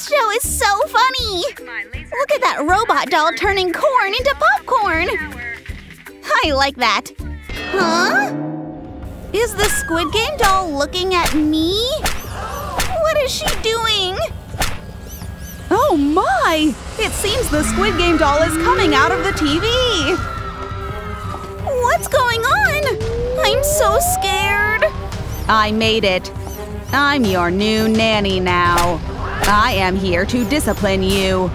This show is so funny! Look at that robot doll turning corn into popcorn! I like that. Huh? Is the Squid Game doll looking at me? What is she doing? Oh my! It seems the Squid Game doll is coming out of the TV! What's going on? I'm so scared. I made it. I'm your new nanny now. I am here to discipline you.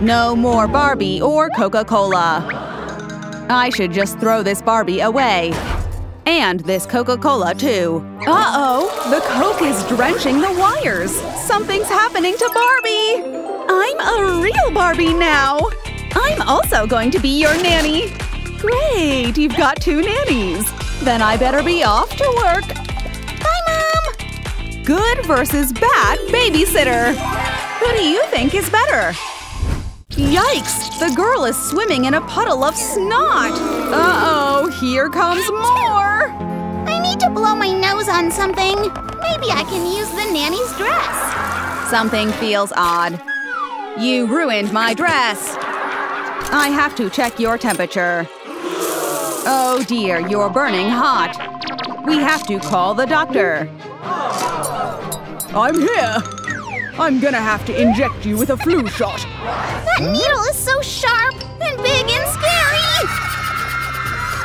No more Barbie or Coca-Cola. I should just throw this Barbie away. And this Coca-Cola, too. Uh-oh! The Coke is drenching the wires! Something's happening to Barbie! I'm a real Barbie now! I'm also going to be your nanny! Great! You've got two nannies! Then I better be off to work! Good versus bad babysitter! Who do you think is better? Yikes! The girl is swimming in a puddle of snot! Uh-oh, here comes more! I need to blow my nose on something. Maybe I can use the nanny's dress. Something feels odd. You ruined my dress! I have to check your temperature. Oh dear, you're burning hot. We have to call the doctor. I'm here! I'm gonna have to inject you with a flu shot. That needle is so sharp and big and scary!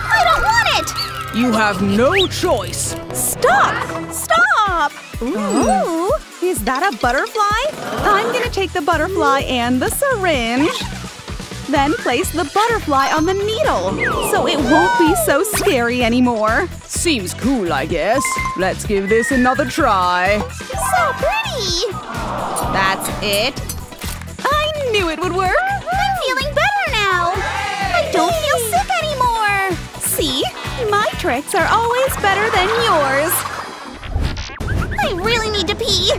I don't want it! You have no choice. Stop! Stop! Ooh, is that a butterfly? I'm gonna take the butterfly and the syringe. Then place the butterfly on the needle, so it won't be so scary anymore. Seems cool, I guess. Let's give this another try. So pretty! That's it. I knew it would work. I'm feeling better now! I don't feel sick anymore! See? My tricks are always better than yours. I really need to pee!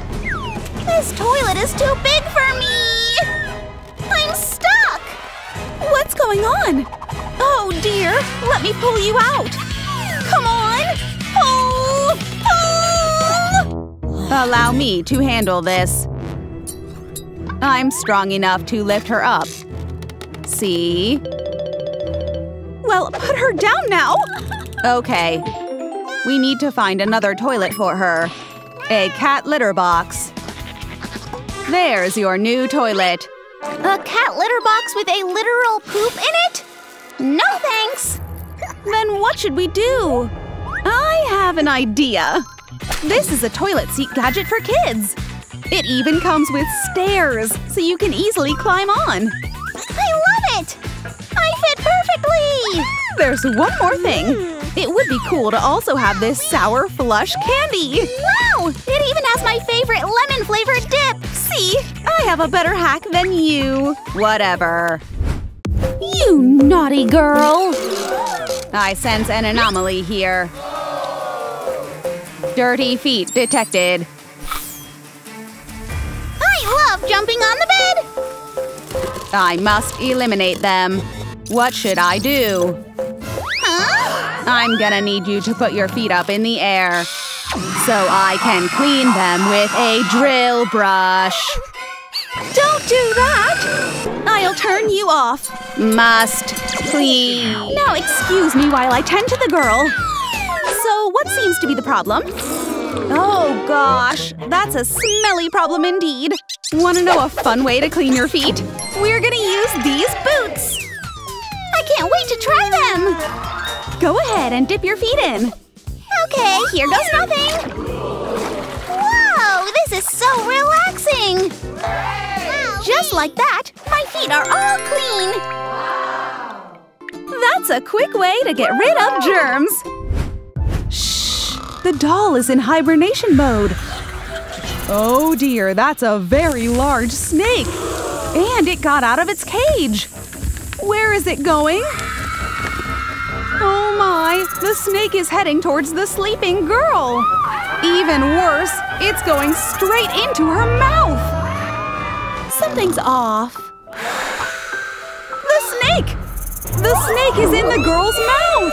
This toilet is too big for me! I'm stuck! What's going on? Oh dear, let me pull you out. Come on! Pull! Pull! Allow me to handle this. I'm strong enough to lift her up. See? Well, put her down now! Okay. We need to find another toilet for her. A cat litter box. There's your new toilet. A cat litter box with a literal poop in it? No thanks! Then what should we do? I have an idea. This is a toilet seat gadget for kids. It even comes with stairs, so you can easily climb on. I love it! I fit perfectly! There's one more thing. Hmm. It would be cool to also have this sour flush candy. Wow! It even has my favorite lemon-flavored dip! See? I have a better hack than you. Whatever. You naughty girl! I sense an anomaly here. Dirty feet detected. I love jumping on the bed! I must eliminate them. What should I do? Huh? I'm gonna need you to put your feet up in the air so I can clean them with a drill brush. Don't do that! I'll turn you off. Must clean. Now excuse me while I tend to the girl. So what seems to be the problem? Oh gosh, that's a smelly problem indeed. Want to know a fun way to clean your feet? We're gonna use these boots. I can't wait to try them! Go ahead and dip your feet in. Okay, here goes nothing! Whoa, this is so relaxing! Just like that, my feet are all clean! That's a quick way to get rid of germs! Shh! The doll is in hibernation mode. Oh dear, that's a very large snake! And it got out of its cage! Where is it going? Oh my! The snake is heading towards the sleeping girl! Even worse, it's going straight into her mouth! Something's off. The snake! The snake is in the girl's mouth!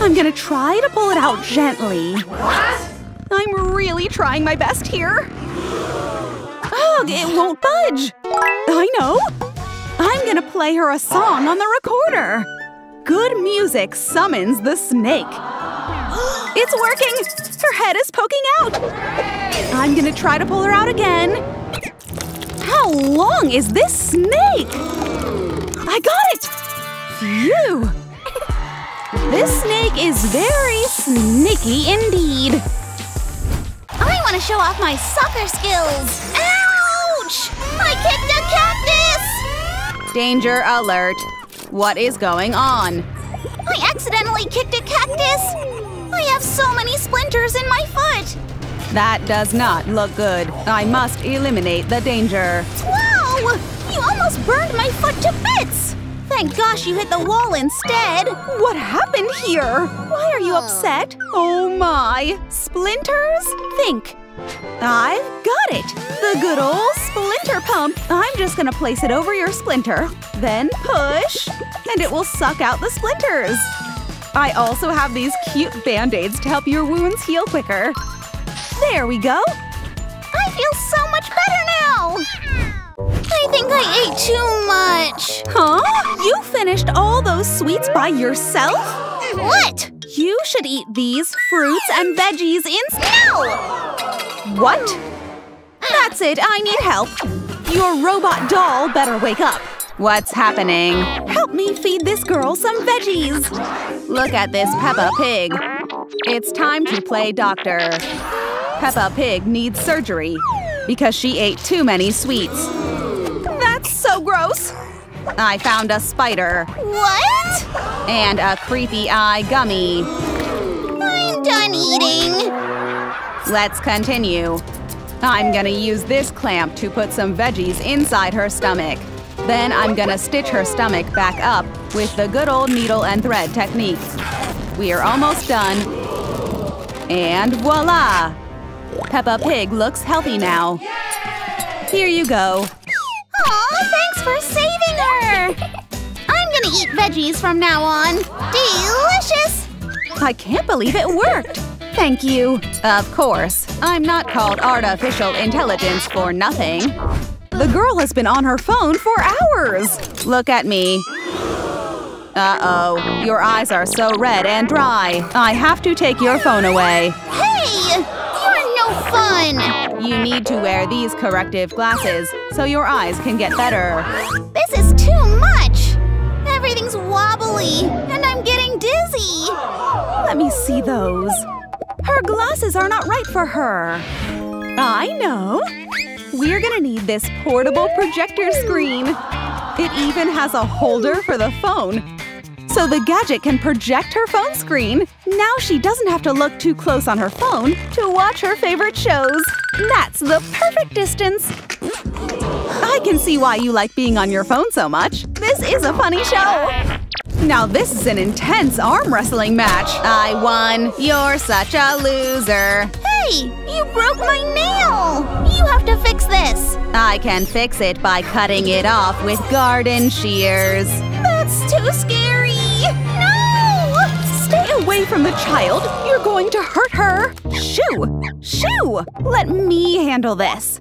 I'm gonna try to pull it out gently. What? I'm really trying my best here. Ugh, it won't budge! I know! I'm gonna play her a song on the recorder! Good music summons the snake! it's working! Her head is poking out! I'm gonna try to pull her out again! How long is this snake? I got it! Phew! This snake is very sneaky indeed. I want to show off my soccer skills! Ouch! I kicked a cactus! Danger alert. What is going on? I accidentally kicked a cactus! I have so many splinters in my foot! That does not look good. I must eliminate the danger. Wow! You almost burned my foot to bits! Thank gosh you hit the wall instead! What happened here? Why are you upset? Oh my! Splinters? Think. I've got it! The good old splinter pump! I'm just gonna place it over your splinter. Then push, and it will suck out the splinters. I also have these cute band-aids to help your wounds heal quicker. There we go! I feel so much better now! I think I ate too much. Huh? You finished all those sweets by yourself? What? You should eat these fruits and veggies instead. No! What? That's it, I need help. Your robot doll better wake up. What's happening? Help me feed this girl some veggies. Look at this Peppa Pig. It's time to play doctor. Peppa Pig needs surgery because she ate too many sweets. That's so gross! I found a spider. What? And a creepy eye gummy. I'm done eating. Let's continue. I'm gonna use this clamp to put some veggies inside her stomach. Then I'm gonna stitch her stomach back up with the good old needle and thread technique. We are almost done. And voila! Peppa Pig looks healthy now. Here you go. Aw, thanks for saving her! I'm gonna eat veggies from now on. Delicious! I can't believe it worked! Thank you. Of course. I'm not called artificial intelligence for nothing. The girl has been on her phone for hours! Look at me. Uh-oh. Your eyes are so red and dry. I have to take your phone away. Hey! You're no fun! You need to wear these corrective glasses so your eyes can get better. This is too much! Everything's wobbly, and I'm getting dizzy! Let me see those. Her glasses are not right for her. I know. We're gonna need this portable projector screen. It even has a holder for the phone. So the gadget can project her phone screen. Now she doesn't have to look too close on her phone to watch her favorite shows. That's the perfect distance. I can see why you like being on your phone so much. This is a funny show. Now this is an intense arm wrestling match. I won. You're such a loser. Hey! You broke my nail! You have to fix this! I can fix it by cutting it off with garden shears. That's too scary! No! Stay away from the child! You're going to hurt her! Shoo! Shoo! Let me handle this.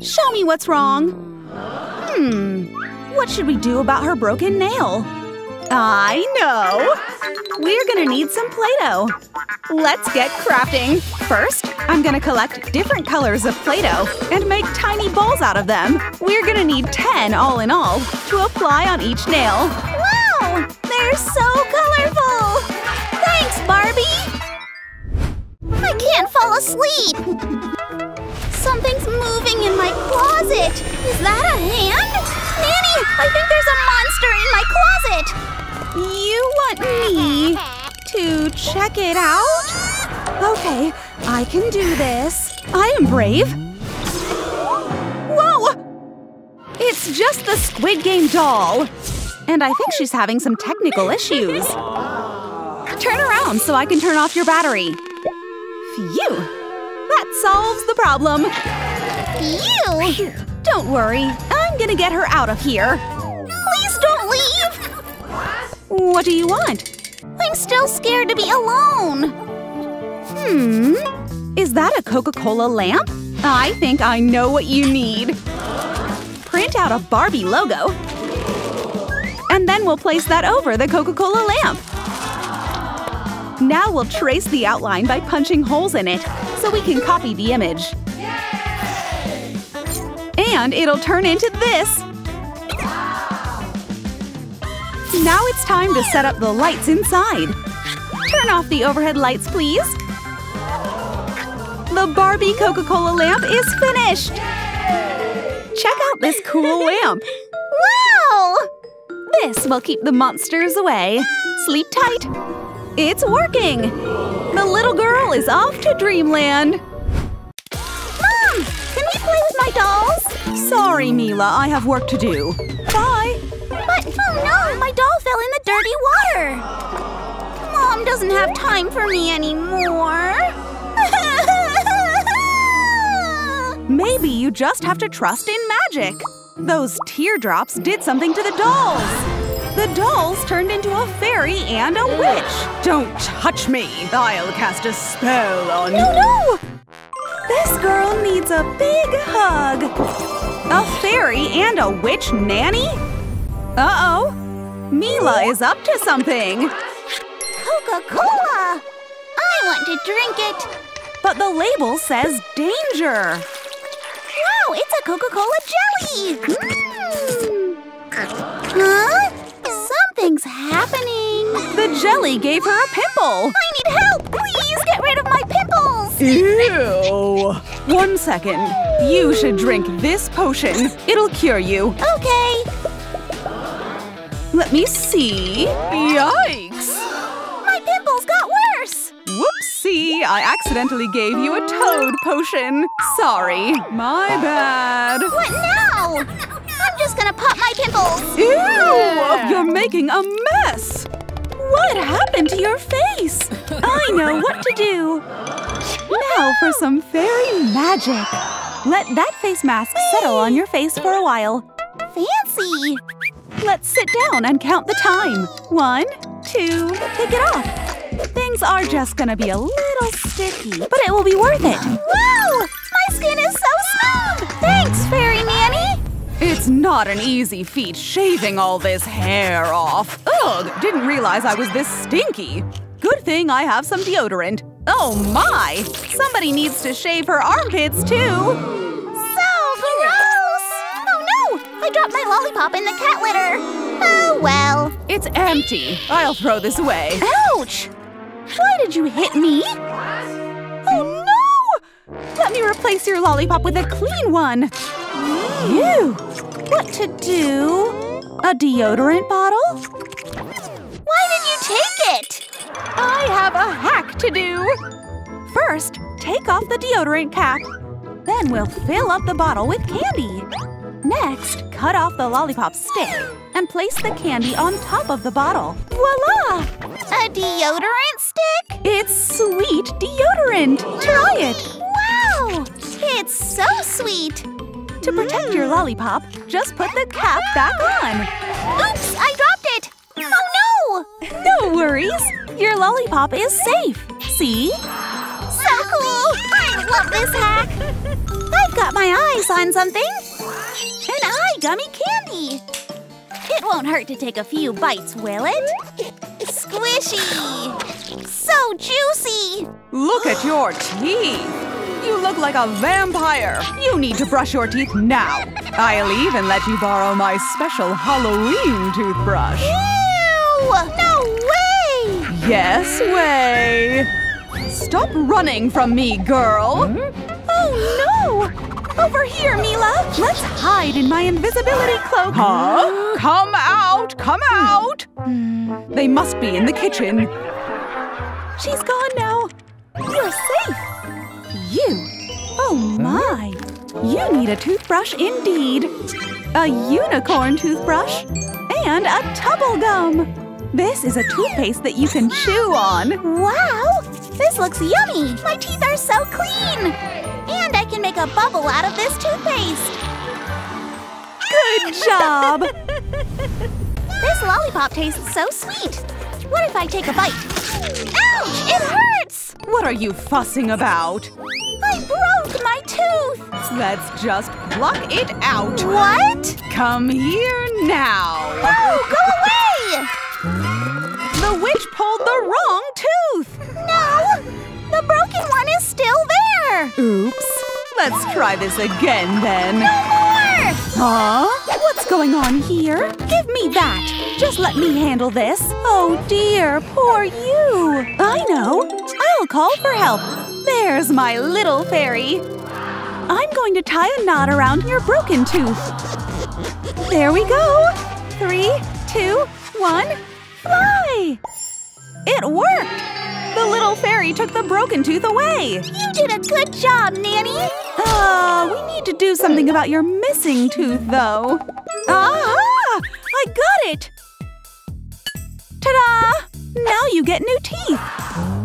Show me what's wrong. Hmm. What should we do about her broken nail? I know! We're gonna need some Play-Doh. Let's get crafting. First, I'm gonna collect different colors of Play-Doh and make tiny balls out of them. We're gonna need 10 all in all to apply on each nail. Wow! They're so colorful! Thanks, Barbie! I can't fall asleep! Something's moving in my closet! Is that a hand? Nanny, I think there's a monster in my closet! You want me to check it out? Okay, I can do this. I am brave. Whoa! It's just the Squid Game doll. And I think she's having some technical issues. Turn around so I can turn off your battery. Phew! That solves the problem. You! Don't worry, I'm gonna get her out of here. Please don't leave! What do you want? I'm still scared to be alone. Hmm. Is that a Coca-Cola lamp? I think I know what you need. Print out a Barbie logo. And then we'll place that over the Coca-Cola lamp. Now we'll trace the outline by punching holes in it, so we can copy the image. And it'll turn into this! Now it's time to set up the lights inside. Turn off the overhead lights, please. The Barbie Coca-Cola lamp is finished! Check out this cool lamp! Wow! This will keep the monsters away. Sleep tight. It's working! The little girl is off to dreamland. Mom! Can we play with my dolls? Sorry, Mila, I have work to do. Bye! But, oh no! My doll fell in the dirty water! Mom doesn't have time for me anymore. Maybe you just have to trust in magic. Those teardrops did something to the dolls. The dolls turned into a fairy and a witch. Don't touch me. I'll cast a spell on you! no, no! This girl needs a big hug. A fairy and a witch nanny? Uh-oh. Mila is up to something. Coca-Cola! I want to drink it. But the label says danger. Wow, it's a Coca-Cola jelly! Mm. Huh? Something's happening. The jelly gave her a pimple. I need help! Please get rid of my pimples! Ew! One second. You should drink this potion. It'll cure you. Okay. Let me see. Yikes! My pimples got worse! Whoopsie! I accidentally gave you a toad potion. Sorry. My bad. What now? I'm just gonna pop my pimples! Ew! You're making a mess! What happened to your face? I know what to do. Now for some fairy magic. Let that face mask settle on your face for a while. Fancy! Let's sit down and count the time. One, two, take it off. Things are just gonna be a little sticky, but it will be worth it. Wow! My skin is so smooth! Thanks, Fairy Nanny! It's not an easy feat shaving all this hair off. Ugh, didn't realize I was this stinky. Good thing I have some deodorant. Oh my! Somebody needs to shave her armpits too. So gross! Oh no! I dropped my lollipop in the cat litter. Oh well. It's empty. I'll throw this away. Ouch! Why did you hit me? Oh no! Let me replace your lollipop with a clean one. Ew! What to do? A deodorant bottle? Why did you take it? I have a hack to do! First, take off the deodorant cap. Then we'll fill up the bottle with candy. Next, cut off the lollipop stick and place the candy on top of the bottle. Voila! A deodorant stick? It's sweet deodorant! Try it! Wow! It's so sweet! To protect your lollipop, just put the cap back on. Oops! I dropped it! Oh no! No worries! Your lollipop is safe. See? So cool! I love this hack! I've got my eyes on something! An eye gummy candy! It won't hurt to take a few bites, will it? Squishy! So juicy! Look at your teeth! You look like a vampire! You need to brush your teeth now! I'll even let you borrow my special Halloween toothbrush. Ew! No way! Yes way! Stop running from me, girl! Oh no! Over here, Mila! Let's hide in my invisibility cloak! Huh? Come out! Come hmm. out! Hmm. They must be in the kitchen. She's gone now. You're safe. You? Oh my! You need a toothbrush indeed. A unicorn toothbrush and a tubble gum. This is a toothpaste that you can chew on. Wow! This looks yummy! My teeth are so clean! And I can make a bubble out of this toothpaste! Good job! This lollipop tastes so sweet! What if I take a bite? Ouch! It hurts! What are you fussing about? I broke my tooth! Let's just pluck it out. What? Come here now. Oh, go away! The witch pulled the wrong tooth. No! The broken one is still there! Oops. Let's try this again then. No more! Huh? What's going on here? Give me that. Just let me handle this. Oh dear, poor you. I know. I'll call for help. There's my little fairy. I'm going to tie a knot around your broken tooth. There we go. Three, two, one, fly! It worked! The little fairy took the broken tooth away. You did a good job, Nanny! Ah, we need to do something about your missing tooth, though. Aha! I got it! Ta-da! Now you get new teeth.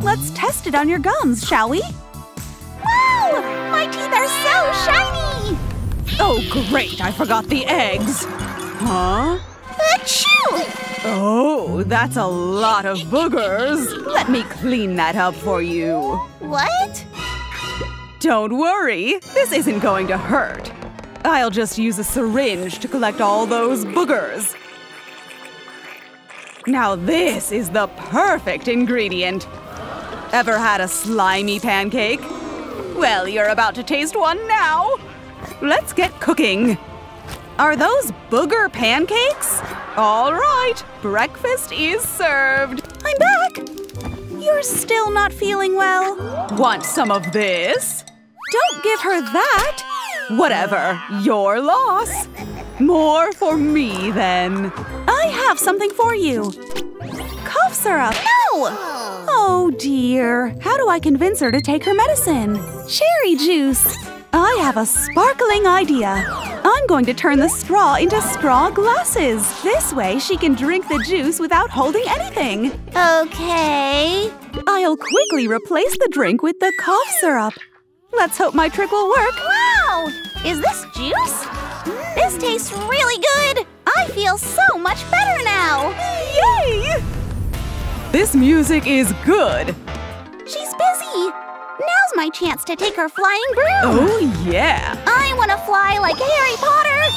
Let's test it on your gums, shall we? Wow! My teeth are so shiny! Oh, great! I forgot the eggs. Huh? Achoo! Oh, that's a lot of boogers. Let me clean that up for you. What? Don't worry, this isn't going to hurt. I'll just use a syringe to collect all those boogers. Now this is the perfect ingredient. Ever had a slimy pancake? Well, you're about to taste one now. Let's get cooking. Are those booger pancakes? All right, breakfast is served. I'm back. You're still not feeling well. Want some of this? Don't give her that. Whatever, your loss. More for me, then. I have something for you. Cough syrup. No! Oh dear. How do I convince her to take her medicine? Cherry juice. I have a sparkling idea. I'm going to turn the straw into straw glasses. This way she can drink the juice without holding anything. Okay. I'll quickly replace the drink with the cough syrup. Let's hope my trick will work. Wow! Is this juice? This tastes really good! I feel so much better now! Yay! This music is good. She's busy! Now's my chance to take her flying broom! Oh, yeah. I want to fly like Harry Potter!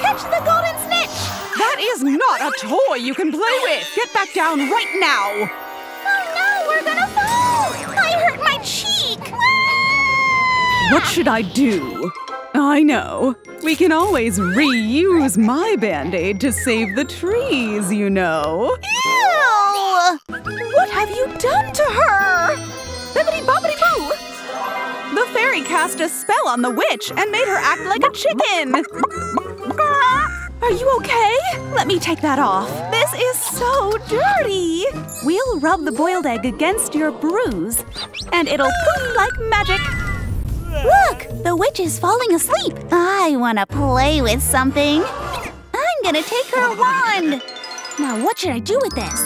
Catch the golden snitch! That is not a toy you can play with. Get back down right now. Oh no, we're gonna fall! I hurt my cheek! What should I do? I know. We can always reuse my band-aid to save the trees, you know. Ew! What have you done to her? Boo! The fairy cast a spell on the witch and made her act like a chicken. Are you okay? Let me take that off. This is so dirty. We'll rub the boiled egg against your bruise, and it'll poof like magic. Look! The witch is falling asleep! I want to play with something! I'm gonna take her wand! Now what should I do with this?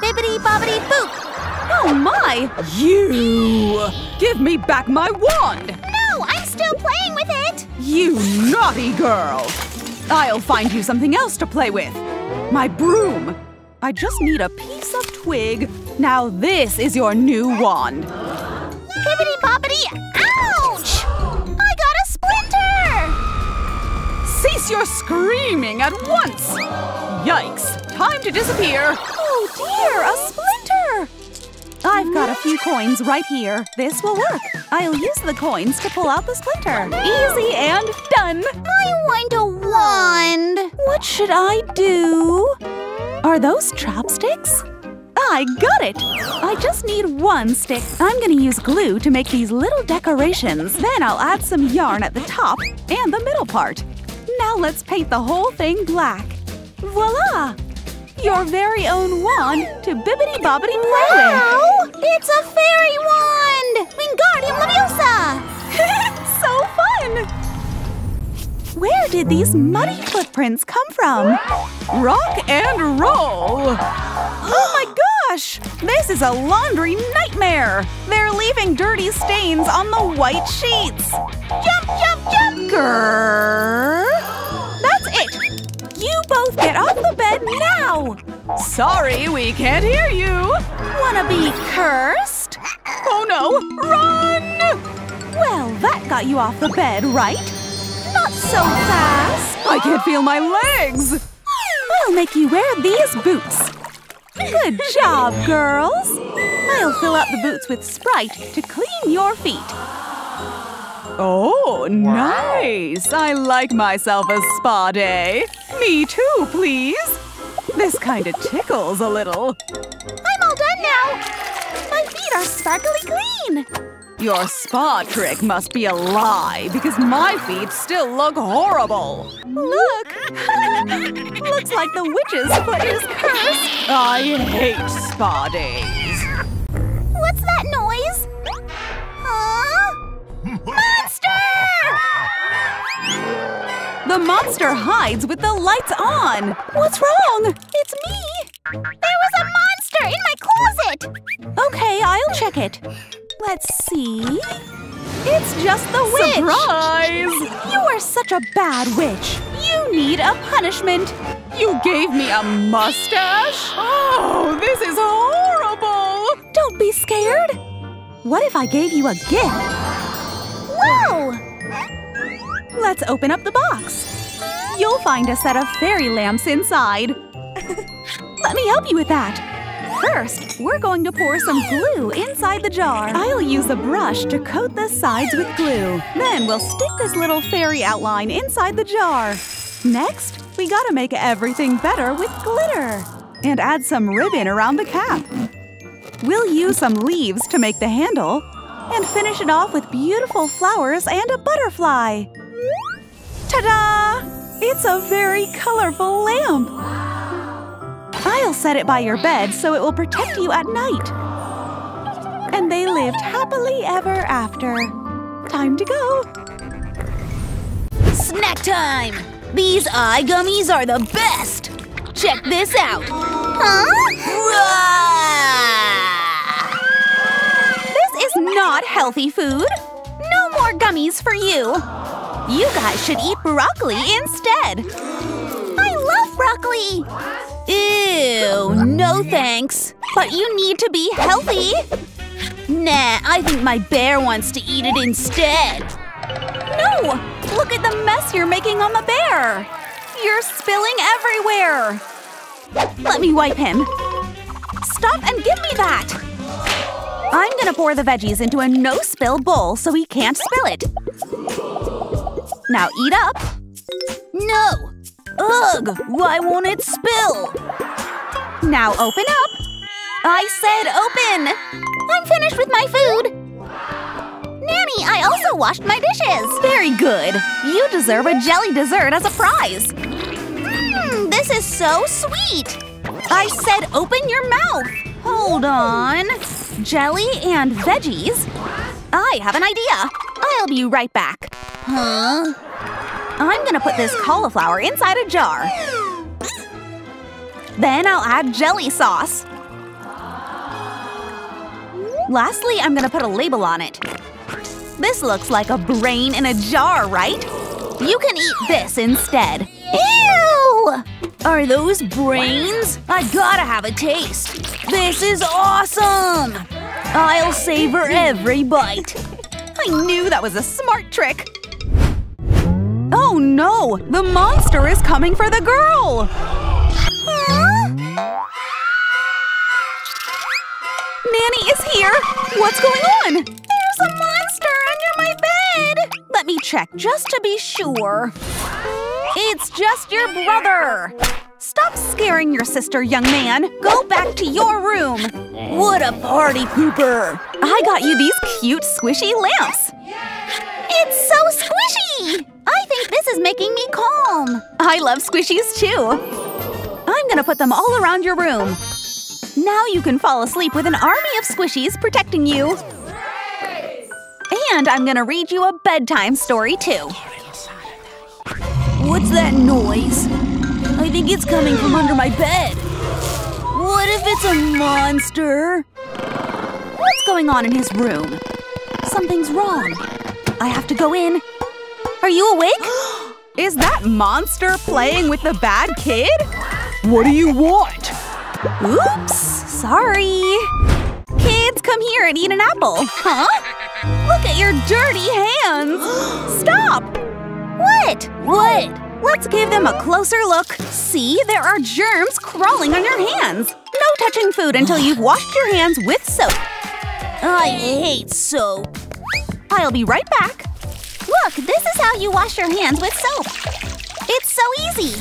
Bibbidi bobbidi boop! Oh my! You! Give me back my wand! No, I'm still playing with it! You naughty girl! I'll find you something else to play with. My broom. I just need a piece of twig. Now this is your new wand. Bibbidi bobbidi! Ouch! I got a splinter! Cease your screaming at once! Yikes! Time to disappear! Oh dear, a splinter! I've got a few coins right here. This will work. I'll use the coins to pull out the splinter. Easy and done! I want a wand! What should I do? Are those chopsticks? I got it! I just need one stick. I'm gonna use glue to make these little decorations. Then I'll add some yarn at the top and the middle part. Now let's paint the whole thing black. Voila! Your very own wand to bibbidi bobbidi play Wow! It's a fairy wand! Wingardium Leviosa! so fun! Where did these muddy footprints come from? Rock and roll! Oh my gosh! This is a laundry nightmare! They're leaving dirty stains on the white sheets! Jump, jump, jump! Grrr! You both get off the bed now! Sorry, we can't hear you! Wanna be cursed? Oh Oh no! Run! Well, that got you off the bed, right? Not so fast. I can't feel my legs! I'll make you wear these boots. Good job, girls! I'll fill out the boots with Sprite to clean your feet. Oh, nice! I like myself a spa day. Me too, please. This kind of tickles a little. I'm all done now. My feet are sparkly clean. Your spa trick must be a lie because my feet still look horrible. Look! Looks like the witch's foot is cursed. I hate spa days. The monster hides with the lights on. What's wrong? It's me. There was a monster in my closet. Okay, I'll check it. Let's see. It's just the witch! Surprise! You are such a bad witch. You need a punishment. You gave me a mustache? Oh, this is horrible! Don't be scared. What if I gave you a gift? Whoa! Let's open up the box. You'll find a set of fairy lamps inside. Let me help you with that. First, we're going to pour some glue inside the jar. I'll use a brush to coat the sides with glue. Then we'll stick this little fairy outline inside the jar. Next, we gotta make everything better with glitter. And add some ribbon around the cap. We'll use some leaves to make the handle. And finish it off with beautiful flowers and a butterfly. Ta-da! It's a very colorful lamp. I'll set it by your bed so it will protect you at night. And they lived happily ever after. Time to go. Snack time! These eye gummies are the best! Check this out! Huh? This is not healthy food! No more gummies for you! You guys should eat broccoli instead! I love broccoli! Ew, no thanks. But you need to be healthy. Nah, I think my bear wants to eat it instead. No! Look at the mess you're making on the bear! You're spilling everywhere! Let me wipe him. Stop and give me that! I'm gonna pour the veggies into a no-spill bowl so he can't spill it. Now eat up. No! Ugh! Why won't it spill? Now open up! I said open! I'm finished with my food! Nanny, I also washed my dishes! Very good! You deserve a jelly dessert as a prize! Mmm, this is so sweet! I said open your mouth! Hold on… Jelly and veggies? I have an idea! I'll be right back. Huh? I'm gonna put this cauliflower inside a jar. Then I'll add jelly sauce. Lastly, I'm gonna put a label on it. This looks like a brain in a jar, right? You can eat this instead. Ew! Are those brains? I gotta have a taste. This is awesome! I'll savor every bite. I knew that was a smart trick. Oh no! The monster is coming for the girl! Huh? Nanny is here! What's going on? There's a monster under my bed! Let me check just to be sure. It's just your brother! Stop scaring your sister, young man! Go back to your room! What a party pooper! I got you these cute squishy lamps! It's so squishy! I think this is making me calm. I love squishies too. I'm gonna put them all around your room. Now you can fall asleep with an army of squishies protecting you. And I'm gonna read you a bedtime story too. What's that noise? I think it's coming from under my bed. What if it's a monster? What's going on in his room? Something's wrong. I have to go in. Are you awake? Is that monster playing with the bad kid? What do you want? Oops, sorry. Kids, come Come here and eat an apple. Huh? Look at your dirty hands! Stop! What? What? Let's give them a closer look. See, there are germs crawling on your hands. No touching food until you've washed your hands with soap. I hate soap. I'll be right back. Look, this is how you wash your hands with soap. It's so easy.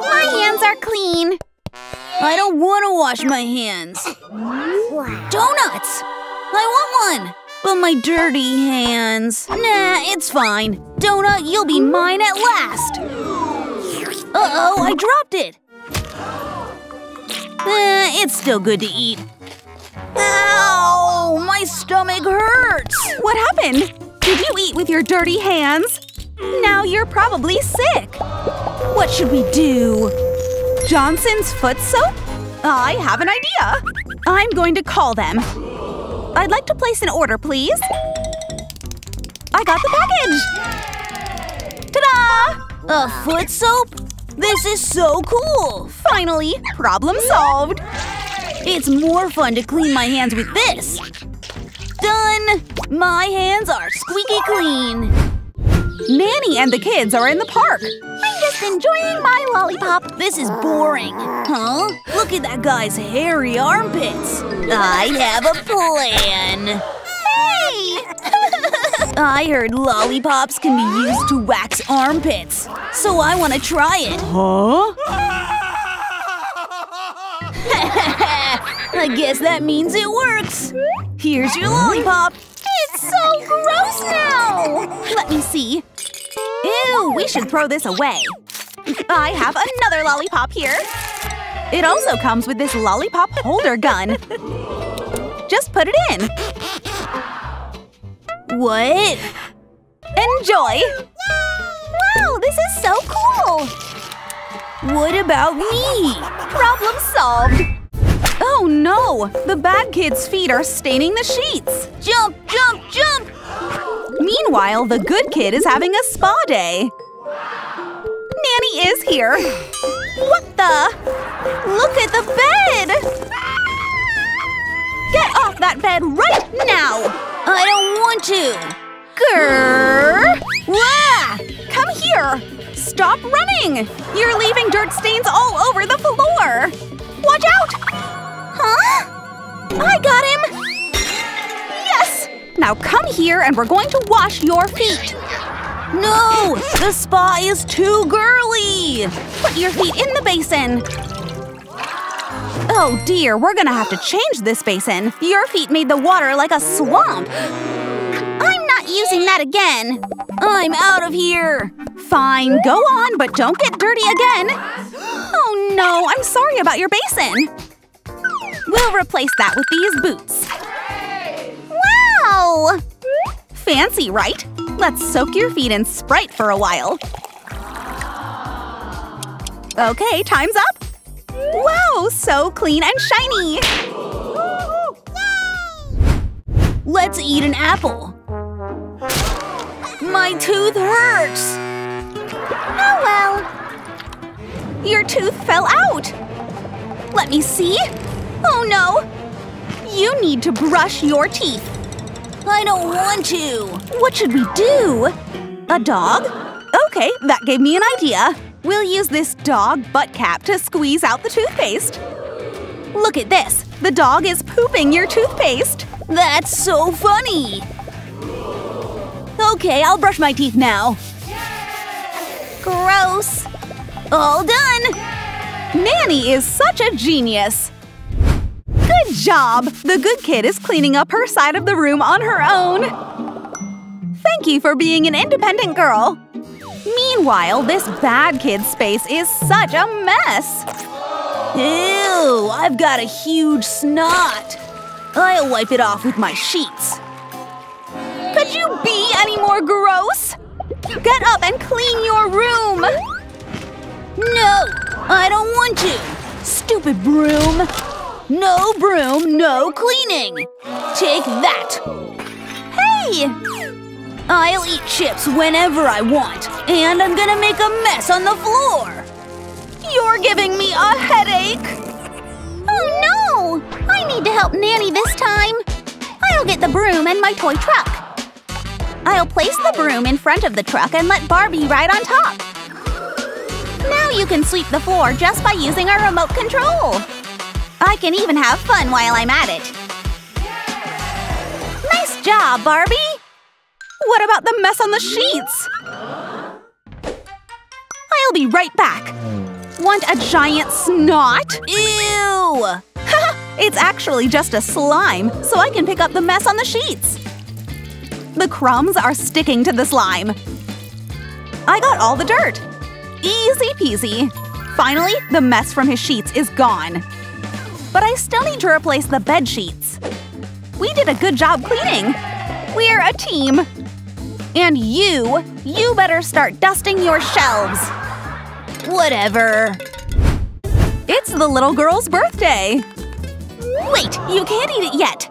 My hands are clean. I don't want to wash my hands. Donuts! I want one! But my dirty hands. Nah, it's fine. Donut, you'll be mine at last. Uh-oh, I dropped it. Eh, it's still good to eat. Ow! My stomach hurts! What happened? Did you eat with your dirty hands? Now you're probably sick. What should we do? Johnson's foot soap? I have an idea. I'm going to call them. I'd like to place an order, please. I got the package! Ta-da! A foot soap? This is so cool! Finally, problem solved. It's more fun to clean my hands with this. Done! My hands are squeaky clean. Nanny and the kids are in the park. Enjoying my lollipop. This is boring. Huh? Look at that guy's hairy armpits. I have a plan. Hey! I heard lollipops can be used to wax armpits, so I want to try it. Huh? I guess that means it works. Here's your lollipop. It's so gross now. Let me see. Ew, we should throw this away. I have another lollipop here. It also comes with this lollipop holder gun. Just put it in. What? Enjoy! Wow, this is so cool. What about me? Problem solved! Oh no! The bad kid's feet are staining the sheets! Jump, jump, jump! Meanwhile, the good kid is having a spa day. Nanny is here. What the? Look at the bed! Get off that bed right now! I don't want to. Grrr! Wah! Come here! Stop running! You're leaving dirt stains all over the floor! Watch out! Huh? I got him! Yes! Now come here and we're going to wash your feet. No! The spa is too girly! Put your feet in the basin. Oh dear, we're gonna have to change this basin. Your feet made the water like a swamp. I'm not using that again. I'm out of here. Fine, go on, but don't get dirty again. Oh no, I'm sorry about your basin. We'll replace that with these boots. Wow! Fancy, right? Let's soak your feet in Sprite for a while. Okay, time's up. Wow, so clean and shiny! Let's eat an apple. My tooth hurts. Oh well. Your tooth fell out. Let me see. Oh no! You need to brush your teeth. I don't want to. What should we do? A dog? Okay, that gave me an idea. We'll use this dog butt cap to squeeze out the toothpaste. Look at this. The dog is pooping your toothpaste. That's so funny. Okay, I'll brush my teeth now. Gross. All done. Nanny is such a genius. Good job! The good kid is cleaning up her side of the room on her own. Thank you for being an independent girl. Meanwhile, this bad kid's space is such a mess. Ew, I've got a huge snot. I'll wipe it off with my sheets. Could you be any more gross? Get up and clean your room! No, I don't want to. Stupid broom. No broom, no cleaning. Take that. Hey! I'll eat chips whenever I want, and I'm gonna make a mess on the floor. You're giving me a headache! Oh no! I need to help Nanny this time. I'll get the broom and my toy truck. I'll place the broom in front of the truck and let Barbie ride on top. Now you can sweep the floor just by using our remote control. I can even have fun while I'm at it. Nice job, Barbie! What about the mess on the sheets? I'll be right back. Want a giant snot? Ew! it's actually just a slime, so I can pick up the mess on the sheets. The crumbs are sticking to the slime. I got all the dirt. Easy peasy. Finally, the mess from his sheets is gone. But I still need to replace the bed sheets. We did a good job cleaning. We're a team. And you, you better start dusting your shelves. Whatever. It's the little girl's birthday. Wait, you can't eat it yet.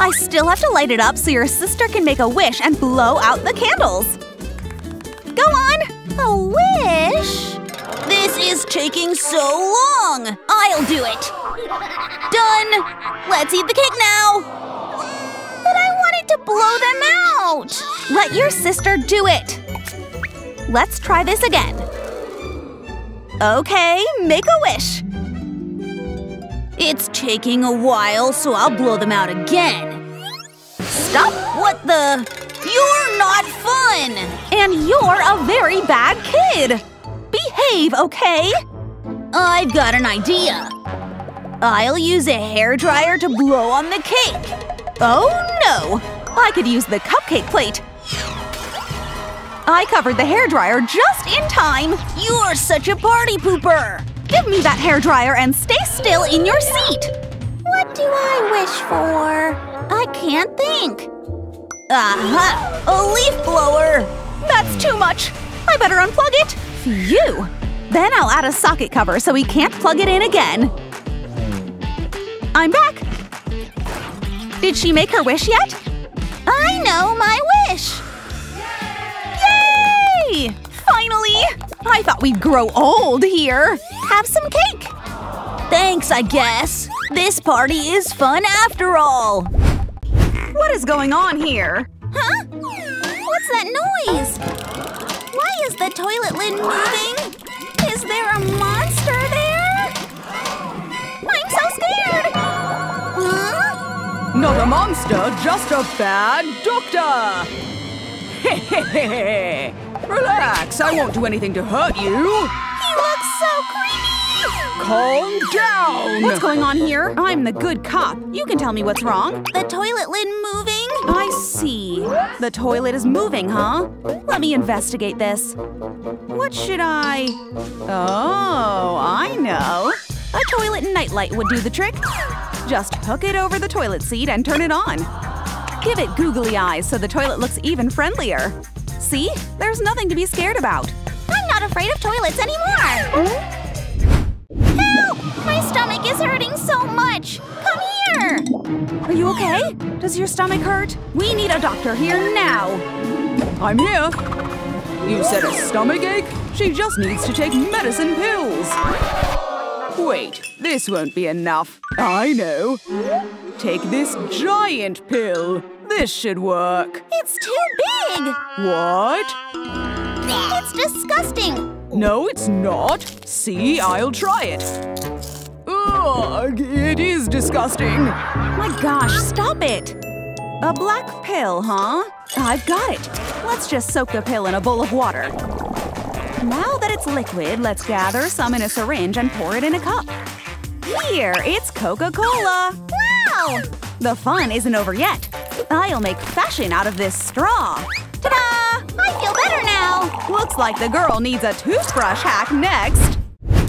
I still have to light it up so your sister can make a wish and blow out the candles. Go on! A wish? This is taking so long! I'll do it! Done! Let's eat the cake now! But I wanted to blow them out! Let your sister do it! Let's try this again. Okay, make a wish. It's taking a while, so I'll blow them out again. Stop! What the? You're not fun! And you're a very bad kid! Behave, okay? I've got an idea. I'll use a hairdryer to blow on the cake. Oh no! I could use the cupcake plate. I covered the hairdryer just in time! You're such a party pooper! Give me that hairdryer and stay still in your seat! What do I wish for? I can't think. Aha! Uh -huh, a leaf blower! That's too much! I better unplug it! Phew! Then I'll add a socket cover so we can't plug it in again. I'm back! Did she make her wish yet? I know my wish! Yay! Finally! I thought we'd grow old here. Have some cake! Thanks, I guess. This party is fun after all. What is going on here? Huh? What's that noise? Why is the toilet lid moving? Is there a monster there? I'm so scared! Huh? Not a monster, just a bad doctor! Relax, I won't do anything to hurt you! He looks so creepy! Calm down! What's going on here? I'm the good cop. You can tell me what's wrong. The toilet lid moving? I see. The toilet is moving, huh? Let me investigate this. What should I… Oh, I know. A toilet nightlight would do the trick. Just hook it over the toilet seat and turn it on. Give it googly eyes so the toilet looks even friendlier. See? There's nothing to be scared about. I'm not afraid of toilets anymore! Help! My stomach is hurting so much! Come here! Are you okay? Does your stomach hurt? We need a doctor here now! I'm here! You said a stomach ache? She just needs to take medicine pills! Wait, this won't be enough. I know. Take this giant pill. This should work. It's too big! What? It's disgusting! No, it's not. See, I'll try it. Ugh, it is disgusting. My gosh, stop it. A black pill, huh? I've got it. Let's just soak the pill in a bowl of water. Now that it's liquid, let's gather some in a syringe and pour it in a cup. Here, it's Coca-Cola. Wow! The fun isn't over yet. I'll make fashion out of this straw. Ta-da! I feel better now! Looks like the girl needs a toothbrush hack next.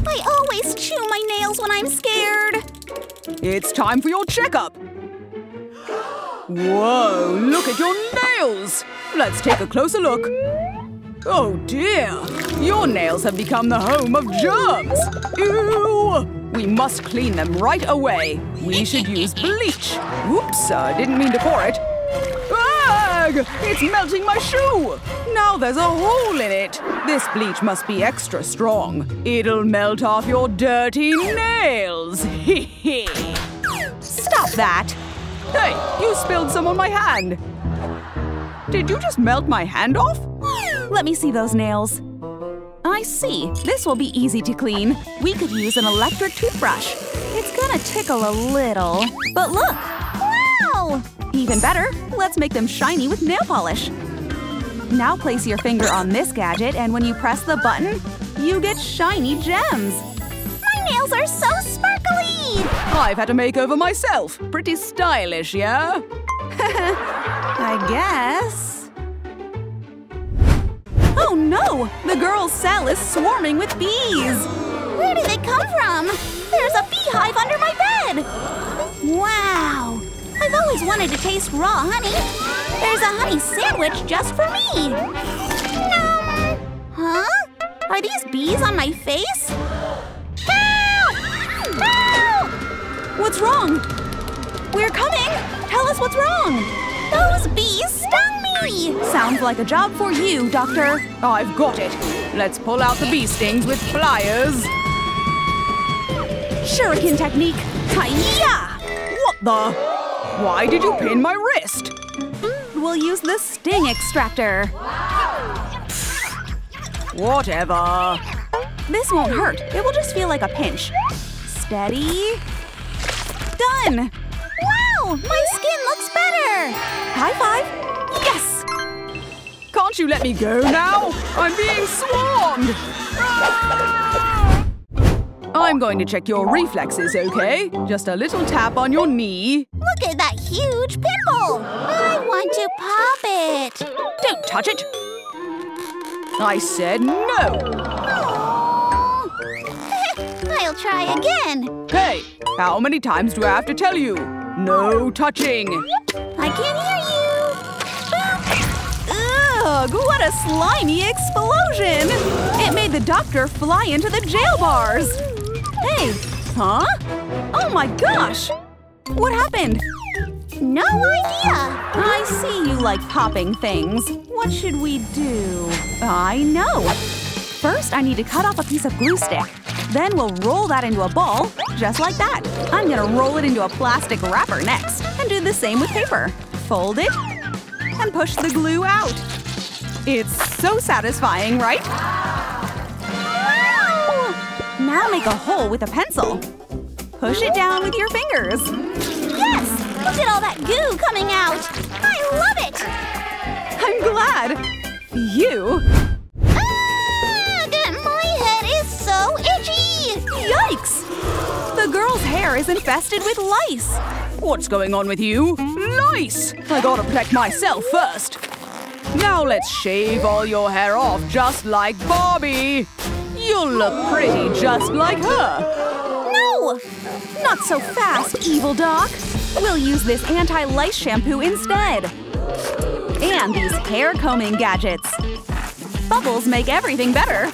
I always chew my nails when I'm scared. It's time for your checkup. Whoa, look at your nails! Let's take a closer look. Oh dear, your nails have become the home of germs. Ew! We must clean them right away. We should use bleach. Oops, I didn't mean to pour it. Ah! Ugh! It's melting my shoe! Now there's a hole in it. This bleach must be extra strong. It'll melt off your dirty nails. Hee. Stop that! Hey, you spilled some on my hand! Did you just melt my hand off? Let me see those nails. I see. This will be easy to clean. We could use an electric toothbrush. It's gonna tickle a little. But look! Wow! Even better, let's make them shiny with nail polish. Now place your finger on this gadget and when you press the button, you get shiny gems. My nails are so sparkly! I've had a makeover myself. Pretty stylish, yeah? I guess. Oh no! The girl's cell is swarming with bees! Where did they come from? There's a beehive under my bed! Wow! I've always wanted to taste raw honey. There's a honey sandwich just for me. Nom! Huh? Are these bees on my face? Help! Help! What's wrong? We're coming! Tell us what's wrong! Those bees stung me! Sounds like a job for you, Doctor. I've got it. Let's pull out the bee stings with pliers. Shuriken technique. Hiya! What the? Why did you pin my wrist? We'll use the sting extractor. Whatever. This won't hurt. It will just feel like a pinch. Steady. Done! Wow! My skin looks better! High five! Yes! Can't you let me go now? I'm being swarmed! Ah! I'm going to check your reflexes, okay? Just a little tap on your knee. Look at that huge pimple! I want to pop it! Don't touch it! I said no! I'll try again. Hey, how many times do I have to tell you? No touching! I can't hear you. Ugh, what a slimy explosion! It made the doctor fly into the jail bars! Hey, huh? Oh my gosh! What happened? No idea. I see you like popping things. What should we do? I know! First, I need to cut off a piece of glue stick. Then we'll roll that into a ball, just like that. I'm gonna roll it into a plastic wrapper next, and do the same with paper. Fold it, and push the glue out. It's so satisfying, right? Now make a hole with a pencil. Push it down with your fingers. Yes! Look at all that goo coming out. I love it. I'm glad! You? Ah, Ugh! My head is so itchy. Yikes! The girl's hair is infested with lice. What's going on with you? Lice! I gotta protect myself first. Now let's shave all your hair off just like Barbie. You'll look pretty just like her. No! Not so fast, evil doc. We'll use this anti-lice shampoo instead. And these hair combing gadgets. Bubbles make everything better.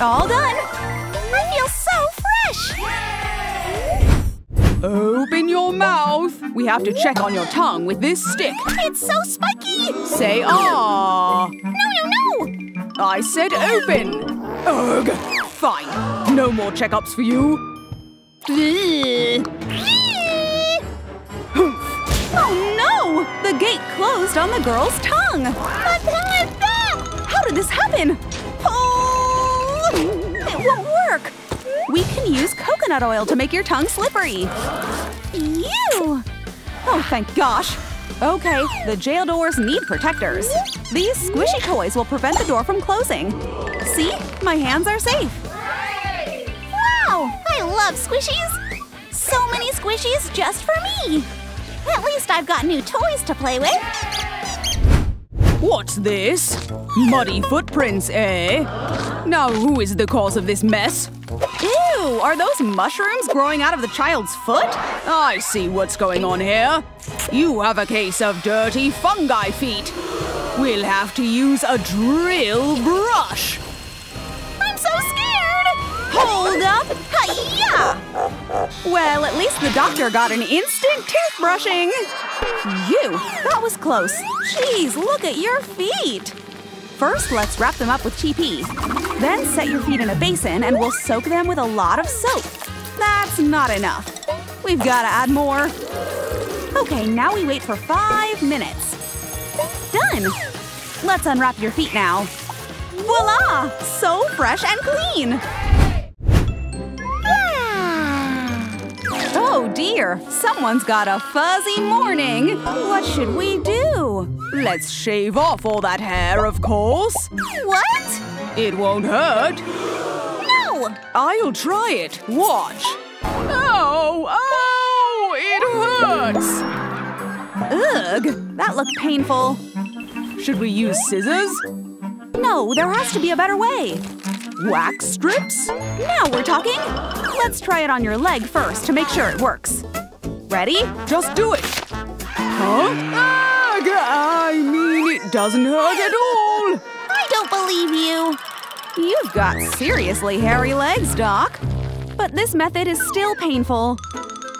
All done! I feel so fresh. Open your mouth! We have to check on your tongue with this stick. It's so spiky. Say ah! No, no, no. I said open! Ugh! Fine. No more checkups for you. Oh no! The gate closed on the girl's tongue! My tongue is back. How did this happen? Oh! It won't work! We can use coconut oil to make your tongue slippery. You. Oh, thank gosh. Okay, the jail doors need protectors. These squishy toys will prevent the door from closing. See? My hands are safe. Wow! I love squishies. So many squishies just for me. At least I've got new toys to play with. What's this? Muddy footprints, eh? Now who is the cause of this mess? Ew! Are those mushrooms growing out of the child's foot? I see what's going on here. You have a case of dirty fungi feet. We'll have to use a drill brush. I'm so scared. Hold up! Hiya! Well, at least the doctor got an instant toothbrushing. You! That was close. Jeez, look at your feet! First, let's wrap them up with TP. Then set your feet in a basin and we'll soak them with a lot of soap. That's not enough. We've gotta add more. Okay, now we wait for five minutes. Done! Let's unwrap your feet now. Voila! So fresh and clean! Oh dear, someone's got a fuzzy morning. What should we do? Let's shave off all that hair, of course. What? It won't hurt. No! I'll try it. Watch. Oh, oh, it hurts. Ugh, that looked painful. Should we use scissors? No, there has to be a better way. Wax strips? Now we're talking. Let's try it on your leg first to make sure it works. Ready? Just do it. Huh? Ugh, I mean, it doesn't hurt at all. I don't believe you. You've got seriously hairy legs, Doc. But this method is still painful.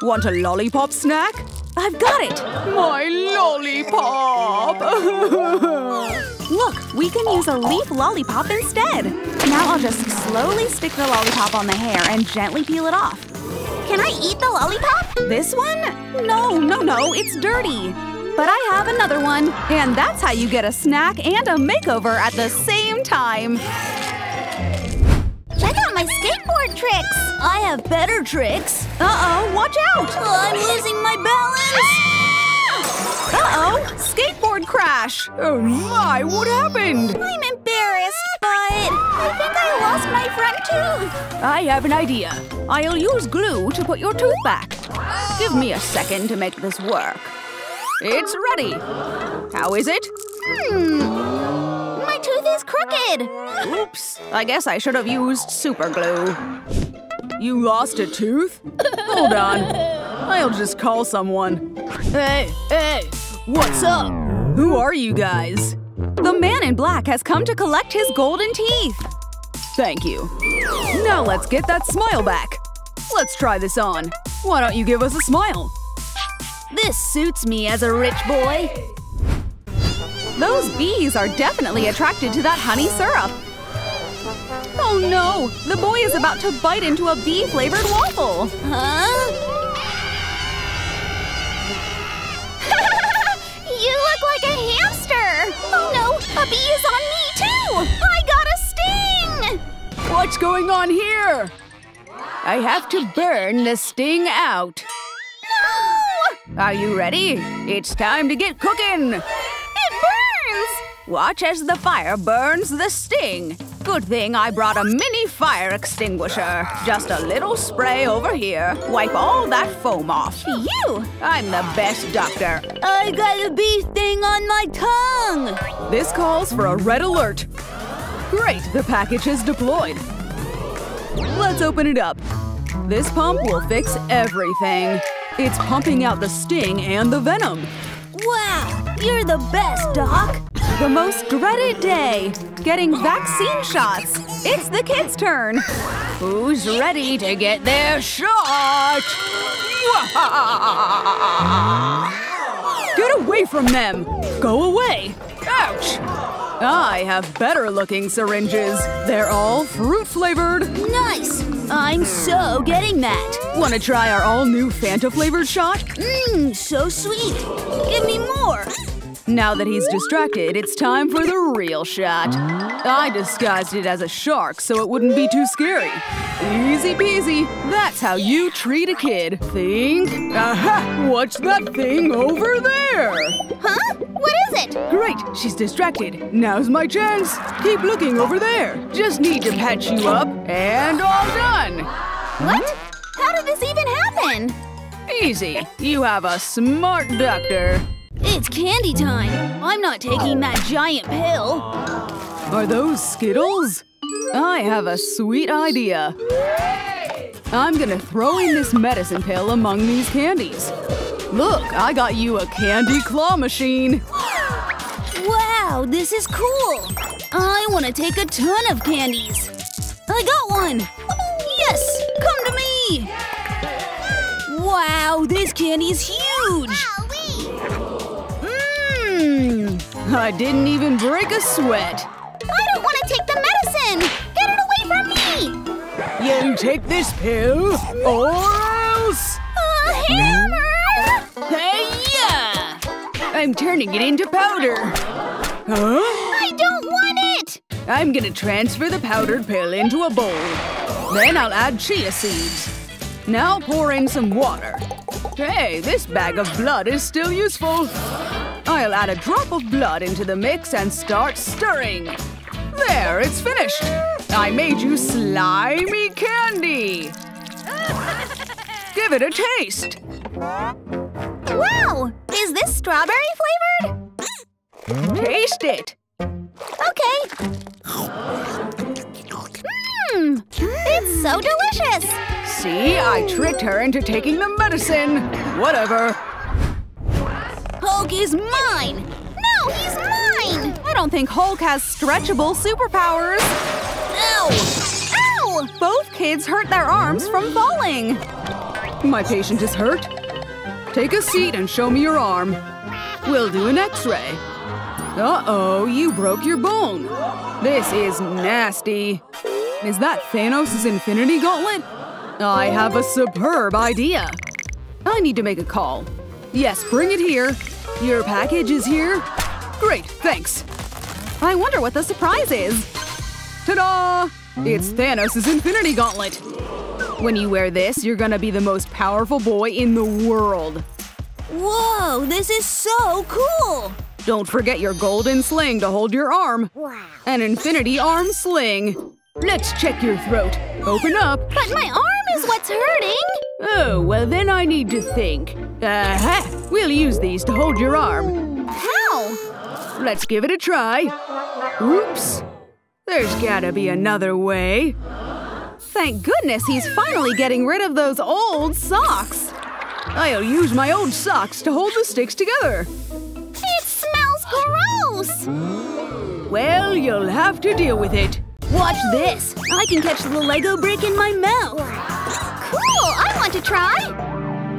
Want a lollipop snack? I've got it! My lollipop! Look, we can use a leaf lollipop instead. Now I'll just slowly stick the lollipop on the hair and gently peel it off. Can I eat the lollipop? This one? No, no, no, it's dirty. But I have another one. And that's how you get a snack and a makeover at the same time. Check out my skateboard tricks! I have better tricks. Uh-oh, watch out! I'm losing my balance! Uh-oh, skateboard crash! Oh my, what happened? I'm embarrassed, but I think I lost my front tooth. I have an idea. I'll use glue to put your tooth back. Give me a second to make this work. It's ready. How is it? Hmm. My tooth is crooked. Oops. I guess I should have used super glue. You lost a tooth? Hold on. I'll just call someone. Hey, hey, what's up? Who are you guys? The man in black has come to collect his golden teeth. Thank you. Now let's get that smile back. Let's try this on. Why don't you give us a smile? This suits me as a rich boy. Those bees are definitely attracted to that honey syrup. Oh no! The boy is about to bite into a bee-flavored waffle! Huh? you look like a hamster! Oh no! A bee is on me too! I got a sting! What's going on here? I have to burn the sting out. No! Are you ready? It's time to get cooking! It burns! Watch as the fire burns the sting. Good thing I brought a mini fire extinguisher. Just a little spray over here. Wipe all that foam off. You! I'm the best doctor. I got a bee sting on my tongue! This calls for a red alert. Great, the package is deployed. Let's open it up. This pump will fix everything. It's pumping out the sting and the venom. Wow! You're the best, Doc! The most dreaded day! Getting vaccine shots! It's the kids' turn! Who's ready to get their shot? Get away from them! Go away! Ouch! I have better looking syringes. They're all fruit flavored. Nice! I'm so getting that! Want to try our all new Fanta flavored shot? Mmm, so sweet! Give me more! Now that he's distracted, it's time for the real shot. I disguised it as a shark so it wouldn't be too scary. Easy peasy. That's how you treat a kid. Think. Aha! What's that thing over there? Huh? What is it? Great, she's distracted. Now's my chance. Keep looking over there. Just need to patch you up, and all done. What? How did this even happen? Easy. You have a smart doctor. It's candy time! I'm not taking that giant pill! Are those Skittles? I have a sweet idea. I'm gonna throw in this medicine pill among these candies. Look, I got you a candy claw machine. Wow, this is cool! I want to take a ton of candies! I got one! Yes! Come to me! Wow, this candy's huge! Mmm! I didn't even break a sweat. I don't want to take the medicine! Get it away from me! You take this pill, or else… A hammer! Hey, yeah! I'm turning it into powder. Huh? I don't want it! I'm gonna transfer the powdered pill into a bowl. Then I'll add chia seeds. Now pour in some water. Hey, this bag of blood is still useful. I'll add a drop of blood into the mix and start stirring. There, it's finished. I made you slimy candy. Give it a taste. Wow! Is this strawberry flavored? Taste it. Okay. Mmm! It's so delicious! See, I tricked her into taking the medicine. Whatever. Hulk is mine! No, he's mine! I don't think Hulk has stretchable superpowers. Ow! Ow! Both kids hurt their arms from falling. My patient is hurt. Take a seat and show me your arm. We'll do an x-ray. Uh-oh, you broke your bone. This is nasty. Is that Thanos' Infinity Gauntlet? I have a superb idea. I need to make a call. Yes, bring it here. Your package is here. Great, thanks. I wonder what the surprise is. Ta-da! It's Thanos' Infinity Gauntlet. When you wear this, you're gonna be the most powerful boy in the world. Whoa, this is so cool! Don't forget your golden sling to hold your arm. Wow. An infinity arm sling. Let's check your throat. Open up. But my arm is what's hurting! Oh, well then I need to think. Aha! We'll use these to hold your arm. How? Let's give it a try. Oops. There's gotta be another way. Thank goodness he's finally getting rid of those old socks. I'll use my old socks to hold the sticks together. It smells gross! Well, you'll have to deal with it. Watch this! I can catch the Lego brick in my mouth! Cool! I want to try!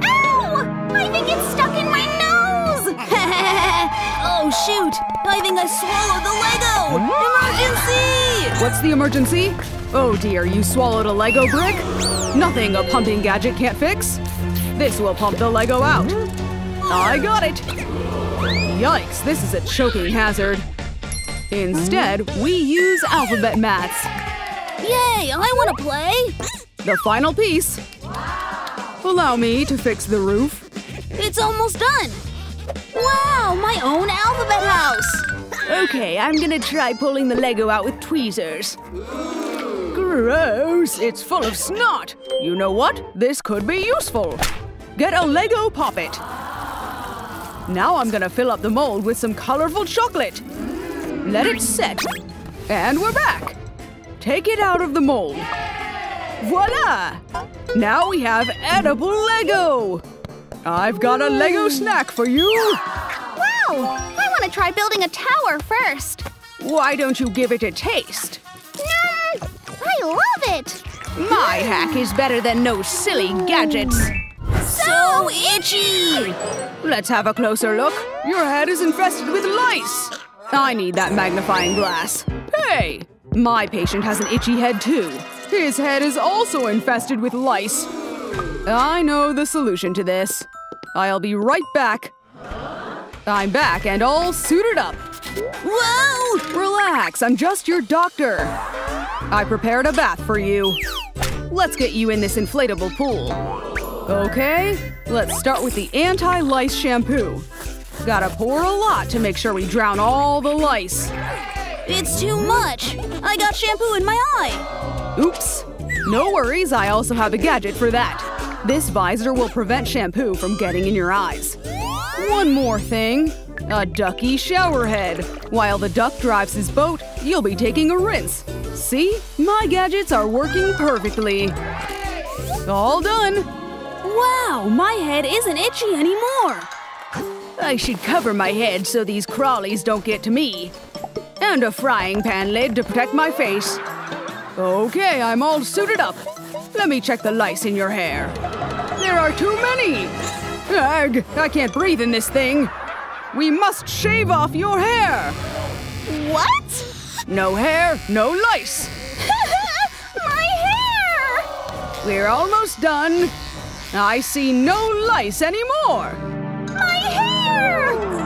Ow! I think it's stuck in my nose! oh shoot! I think I swallowed the Lego! Emergency! What's the emergency? Oh dear, you swallowed a Lego brick? Nothing a pumping gadget can't fix. This will pump the Lego out. I got it! Yikes, this is a choking hazard. Instead, we use alphabet mats. Yay! I want to play! The final piece. Allow me to fix the roof. It's almost done! Wow! My own alphabet house! Okay, I'm gonna try pulling the Lego out with tweezers. Gross! It's full of snot! You know what? This could be useful. Get a Lego Poppet. Now I'm gonna fill up the mold with some colorful chocolate. Let it set. And we're back. Take it out of the mold. Voila! Now we have edible Lego! I've got a Lego snack for you! Wow! I want to try building a tower first! Why don't you give it a taste? No! I love it! My hack is better than no silly gadgets. So itchy! Let's have a closer look. Your head is infested with lice. I need that magnifying glass. Hey! My patient has an itchy head too. His head is also infested with lice. I know the solution to this. I'll be right back. I'm back and all suited up. Whoa! Relax, I'm just your doctor. I prepared a bath for you. Let's get you in this inflatable pool. Okay, let's start with the anti-lice shampoo. Gotta pour a lot to make sure we drown all the lice. It's too much! I got shampoo in my eye! Oops. No worries, I also have a gadget for that. This visor will prevent shampoo from getting in your eyes. One more thing. A ducky shower head. While the duck drives his boat, you'll be taking a rinse. See? My gadgets are working perfectly. All done. Wow, my head isn't itchy anymore! I should cover my head so these crawlies don't get to me. And a frying pan lid to protect my face. Okay, I'm all suited up. Let me check the lice in your hair. There are too many! Ugh, I can't breathe in this thing. We must shave off your hair! What? No hair, no lice! my hair! We're almost done. I see no lice anymore.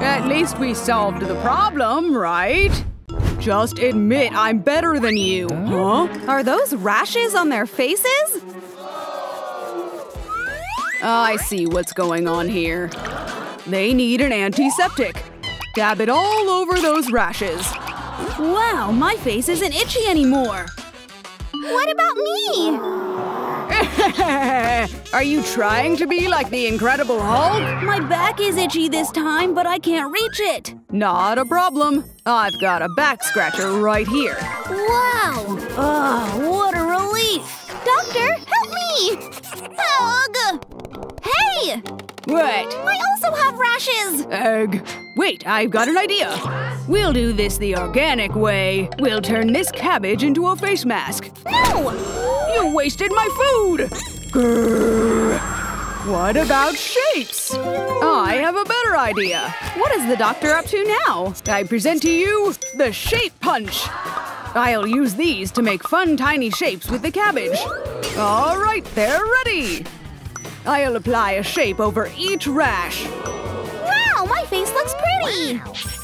My hair! At least we solved the problem, right? Just admit I'm better than you. Huh? Are those rashes on their faces? Ah, I see what's going on here. They need an antiseptic. Dab it all over those rashes. Wow, my face isn't itchy anymore. What about me? Are you trying to be like the Incredible Hulk? My back is itchy this time, but I can't reach it. Not a problem. I've got a back scratcher right here. Wow! Oh, what a relief! Doctor, help me! Ugh! Hey! What? I also have rashes! Egg. Wait, I've got an idea. We'll do this the organic way. We'll turn this cabbage into a face mask. No! You wasted my food! Grrr. What about shapes? I have a better idea. What is the doctor up to now? I present to you the Shape Punch. I'll use these to make fun tiny shapes with the cabbage. All right, they're ready. I'll apply a shape over each rash. Wow, my face looks pretty!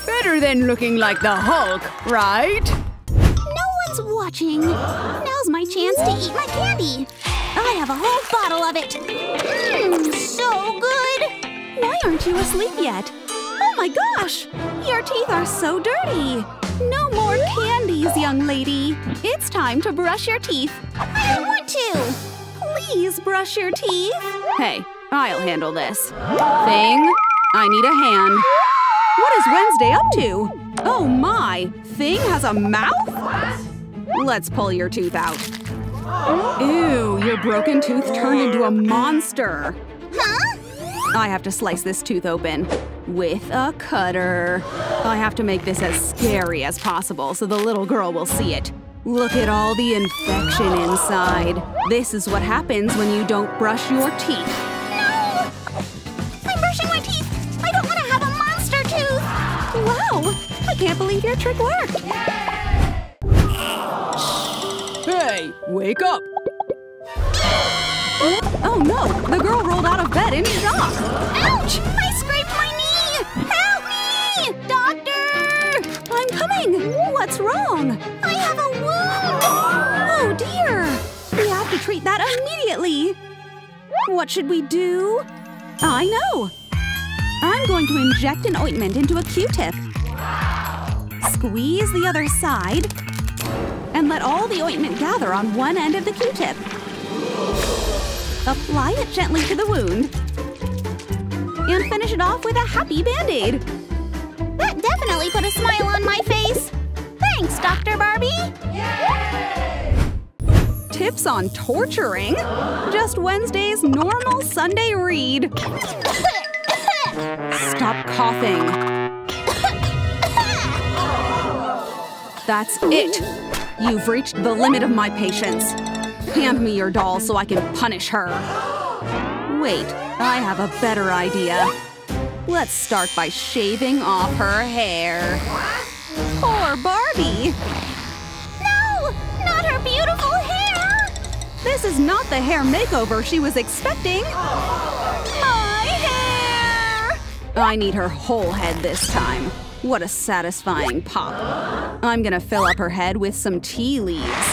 Better than looking like the Hulk, right? No one's watching. Now's my chance to eat my candy. I have a whole bottle of it. Mmm, so good! Why aren't you asleep yet? Oh my gosh! Your teeth are so dirty! No more candies, young lady. It's time to brush your teeth. I don't want to! Please brush your teeth. Hey, I'll handle this. Thing, I need a hand. What is Wednesday up to? Oh my, Thing has a mouth? Let's pull your tooth out. Ew, your broken tooth turned into a monster. Huh? I have to slice this tooth open with a cutter. I have to make this as scary as possible so the little girl will see it. Look at all the infection inside. This is what happens when you don't brush your teeth. No! I'm brushing my teeth! I don't want to have a monster tooth! Wow! I can't believe your trick worked! Hey, wake up! Oh, oh no! The girl rolled out of bed in shock! Ouch! What's wrong? I have a wound! Oh dear! We have to treat that immediately! What should we do? I know! I'm going to inject an ointment into a Q-tip. Squeeze the other side and let all the ointment gather on one end of the Q-tip. Apply it gently to the wound. And finish it off with a happy Band-Aid. That definitely put a smile on my face. Thanks, Dr. Barbie. Tips on torturing? Just Wednesday's normal Sunday read. Stop coughing. That's it. You've reached the limit of my patience. Hand me your doll so I can punish her. Wait, I have a better idea. Let's start by shaving off her hair. Barbie! No! Not her beautiful hair! This is not the hair makeover she was expecting. My hair! I need her whole head this time. What a satisfying pop. I'm gonna fill up her head with some tea leaves.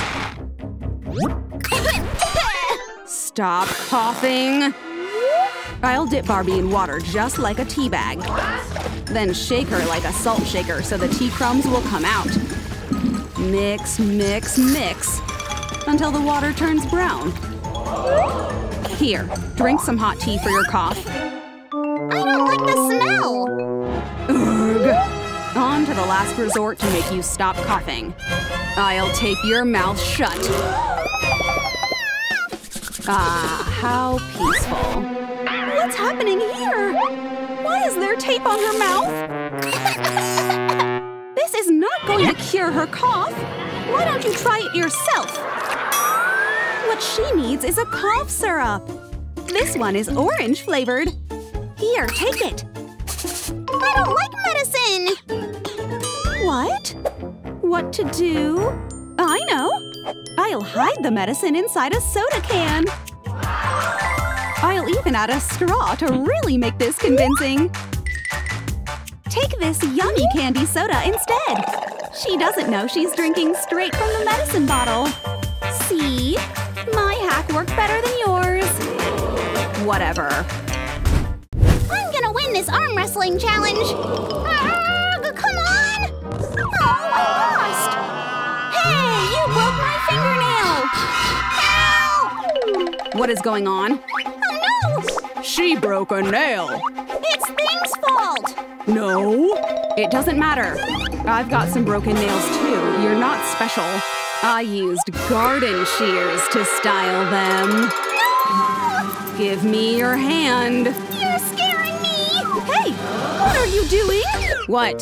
Stop coughing. I'll dip Barbie in water just like a tea bag. Then shake her like a salt shaker so the tea crumbs will come out. Mix, mix, mix until the water turns brown. Here, drink some hot tea for your cough. I don't like the smell! Ugh. On to the last resort to make you stop coughing. I'll tape your mouth shut. Ah, how peaceful. What's happening here? Is there tape on her mouth? this is not going to cure her cough. Why don't you try it yourself? What she needs is a cough syrup. This one is orange flavored. Here, take it. I don't like medicine! What? What to do? I know! I'll hide the medicine inside a soda can. I'll even add a straw to really make this convincing. Take this yummy candy soda instead. She doesn't know she's drinking straight from the medicine bottle. See? My hack worked better than yours. Whatever. I'm gonna win this arm wrestling challenge! Arrgh, come on! Oh, I lost! Hey, you broke my fingernail! Help! What is going on? She broke a nail. It's Thing's fault! No, it doesn't matter. I've got some broken nails too. You're not special. I used garden shears to style them. Give me your hand. You're scaring me! Hey, what are you doing? What?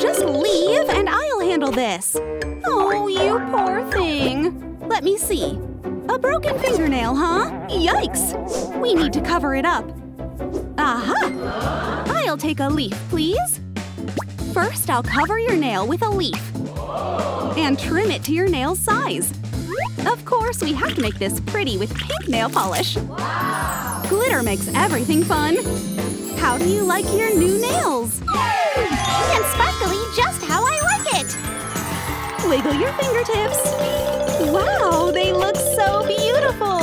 Just leave and I'll handle this. Oh, you poor thing. Let me see. Broken fingernail, huh? Yikes! We need to cover it up. Aha! I'll take a leaf, please. First, I'll cover your nail with a leaf. And trim it to your nail size. Of course, we have to make this pretty with pink nail polish. Glitter makes everything fun. How do you like your new nails? And sparkly just how I like it! Wiggle your fingertips. Wow, so beautiful.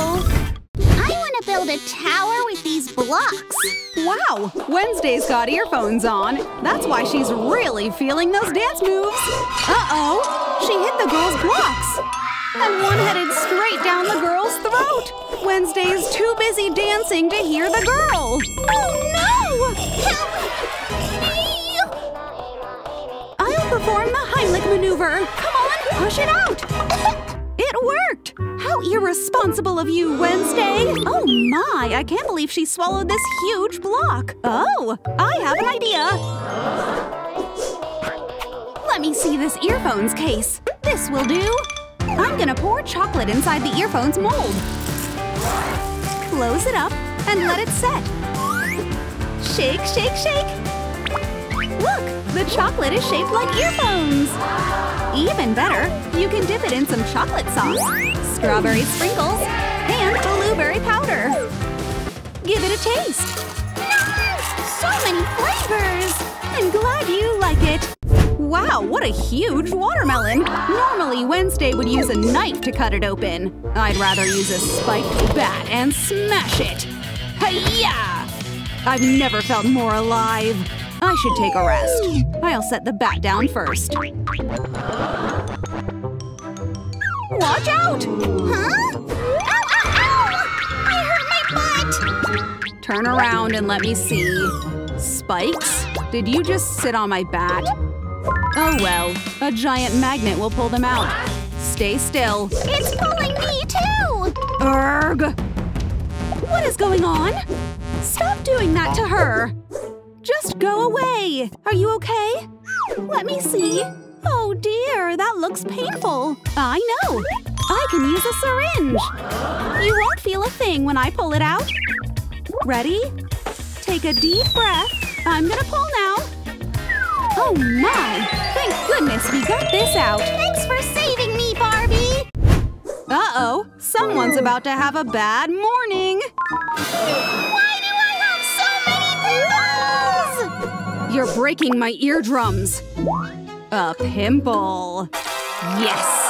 I want to build a tower with these blocks. Wow, Wednesday's got earphones on. That's why she's really feeling those dance moves. Uh-oh, she hit the girl's blocks. And one headed straight down the girl's throat. Wednesday's too busy dancing to hear the girl. Oh no! Help me! I'll perform the Heimlich maneuver. Come on, push it out. It worked! How irresponsible of you, Wednesday! Oh my, I can't believe she swallowed this huge block. Oh, I have an idea. Let me see this earphones case. This will do. I'm gonna pour chocolate inside the earphones mold. Close it up and let it set. Shake, shake, shake. Look, the chocolate is shaped like earphones. Even better, you can dip it in some chocolate sauce, strawberry sprinkles, and blueberry powder. Give it a taste. So many flavors! I'm glad you like it. Wow, what a huge watermelon! Normally, Wednesday would use a knife to cut it open. I'd rather use a spiked bat and smash it. Hiya! I've never felt more alive. I should take a rest. I'll set the bat down first. Watch out! Huh? Ow, ow, ow! I hurt my butt! Turn around and let me see. Spikes? Did you just sit on my bat? Oh well, a giant magnet will pull them out. Stay still. It's pulling me too! Erg! What is going on? Stop doing that to her! Just go away! Are you okay? Let me see. Oh dear, that looks painful. I know. I can use a syringe. You won't feel a thing when I pull it out. Ready? Take a deep breath. I'm gonna pull now. Oh my! Thank goodness we got this out. Thanks for saving me, Barbie! Uh-oh, someone's about to have a bad morning. Why You're breaking my eardrums. A pimple. Yes!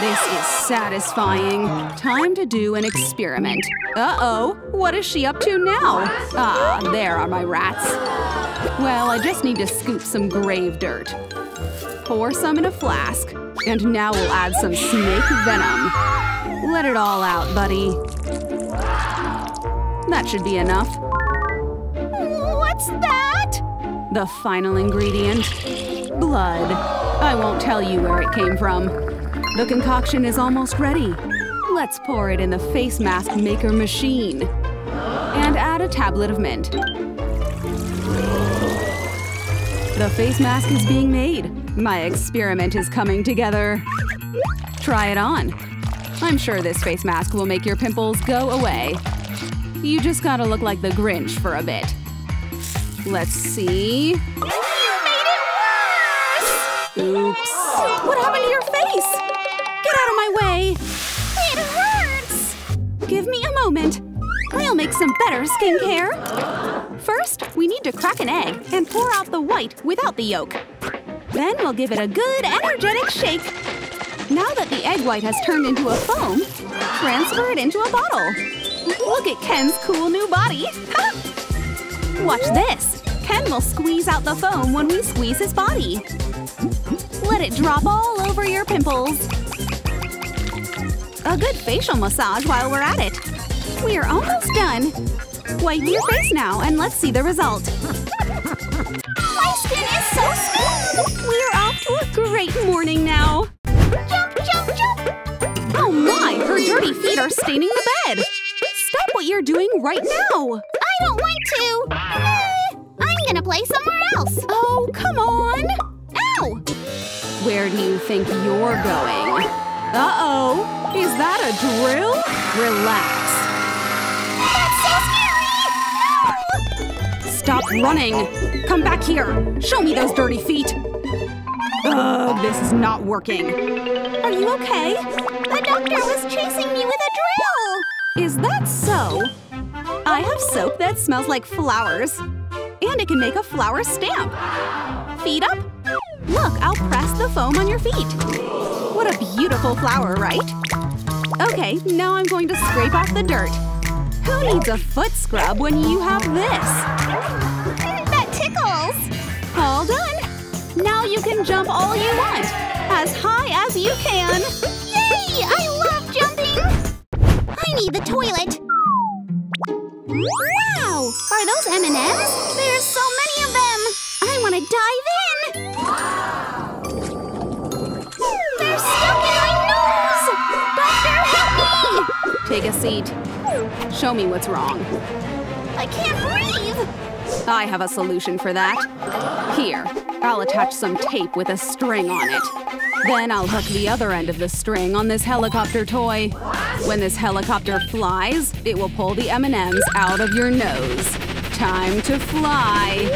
This is satisfying. Time to do an experiment. Uh-oh, what is she up to now? Ah, there are my rats. Well, I just need to scoop some grave dirt. Pour some in a flask. And now we'll add some snake venom. Let it all out, buddy. That should be enough. What's that? The final ingredient blood. I won't tell you where it came from. The concoction is almost ready. Let's pour it in the face mask maker machine. And add a tablet of mint. The face mask is being made. My experiment is coming together. Try it on. I'm sure this face mask will make your pimples go away. You just gotta look like the Grinch for a bit. Let's see. You made it worse! Oops. What happened to your face? Get out of my way! It hurts! Give me a moment. I'll make some better skincare. First, we need to crack an egg and pour out the white without the yolk. Then we'll give it a good, energetic shake. Now that the egg white has turned into a foam, transfer it into a bottle. Look at Ken's cool new body. Watch this. Ken will squeeze out the foam when we squeeze his body. Let it drop all over your pimples. A good facial massage while we're at it. We are almost done. Wipe your face now and let's see the result. My skin is so smooth! We're off to a great morning now. Jump, jump, jump! Oh my, her dirty feet are staining the bed. Stop what you're doing right now. I don't want to! Eh, I'm gonna play somewhere else! Oh, come on. Ow! Where do you think you're going? Uh-oh. Is that a drill? Relax. That's so scary! No! Stop running! Come back here! Show me those dirty feet! Ugh, this is not working. Are you okay? The doctor was chasing me with a drill! Is that so? I have soap that smells like flowers. And it can make a flower stamp. Feet up? Look, I'll press the foam on your feet. What a beautiful flower, right? Okay, now I'm going to scrape off the dirt. Who needs a foot scrub when you have this? that tickles! All done! Now you can jump all you want, as high as you can! Yay! I love jumping! I need the toilet! Wow! Are those M&Ms? There's so many of them! I want to dive in! They're stuck in my nose! Doctor, help me! Take a seat. Show me what's wrong. I can't breathe! I have a solution for that. Here, I'll attach some tape with a string on it. Then I'll hook the other end of the string on this helicopter toy. When this helicopter flies, it will pull the M&Ms out of your nose. Time to fly!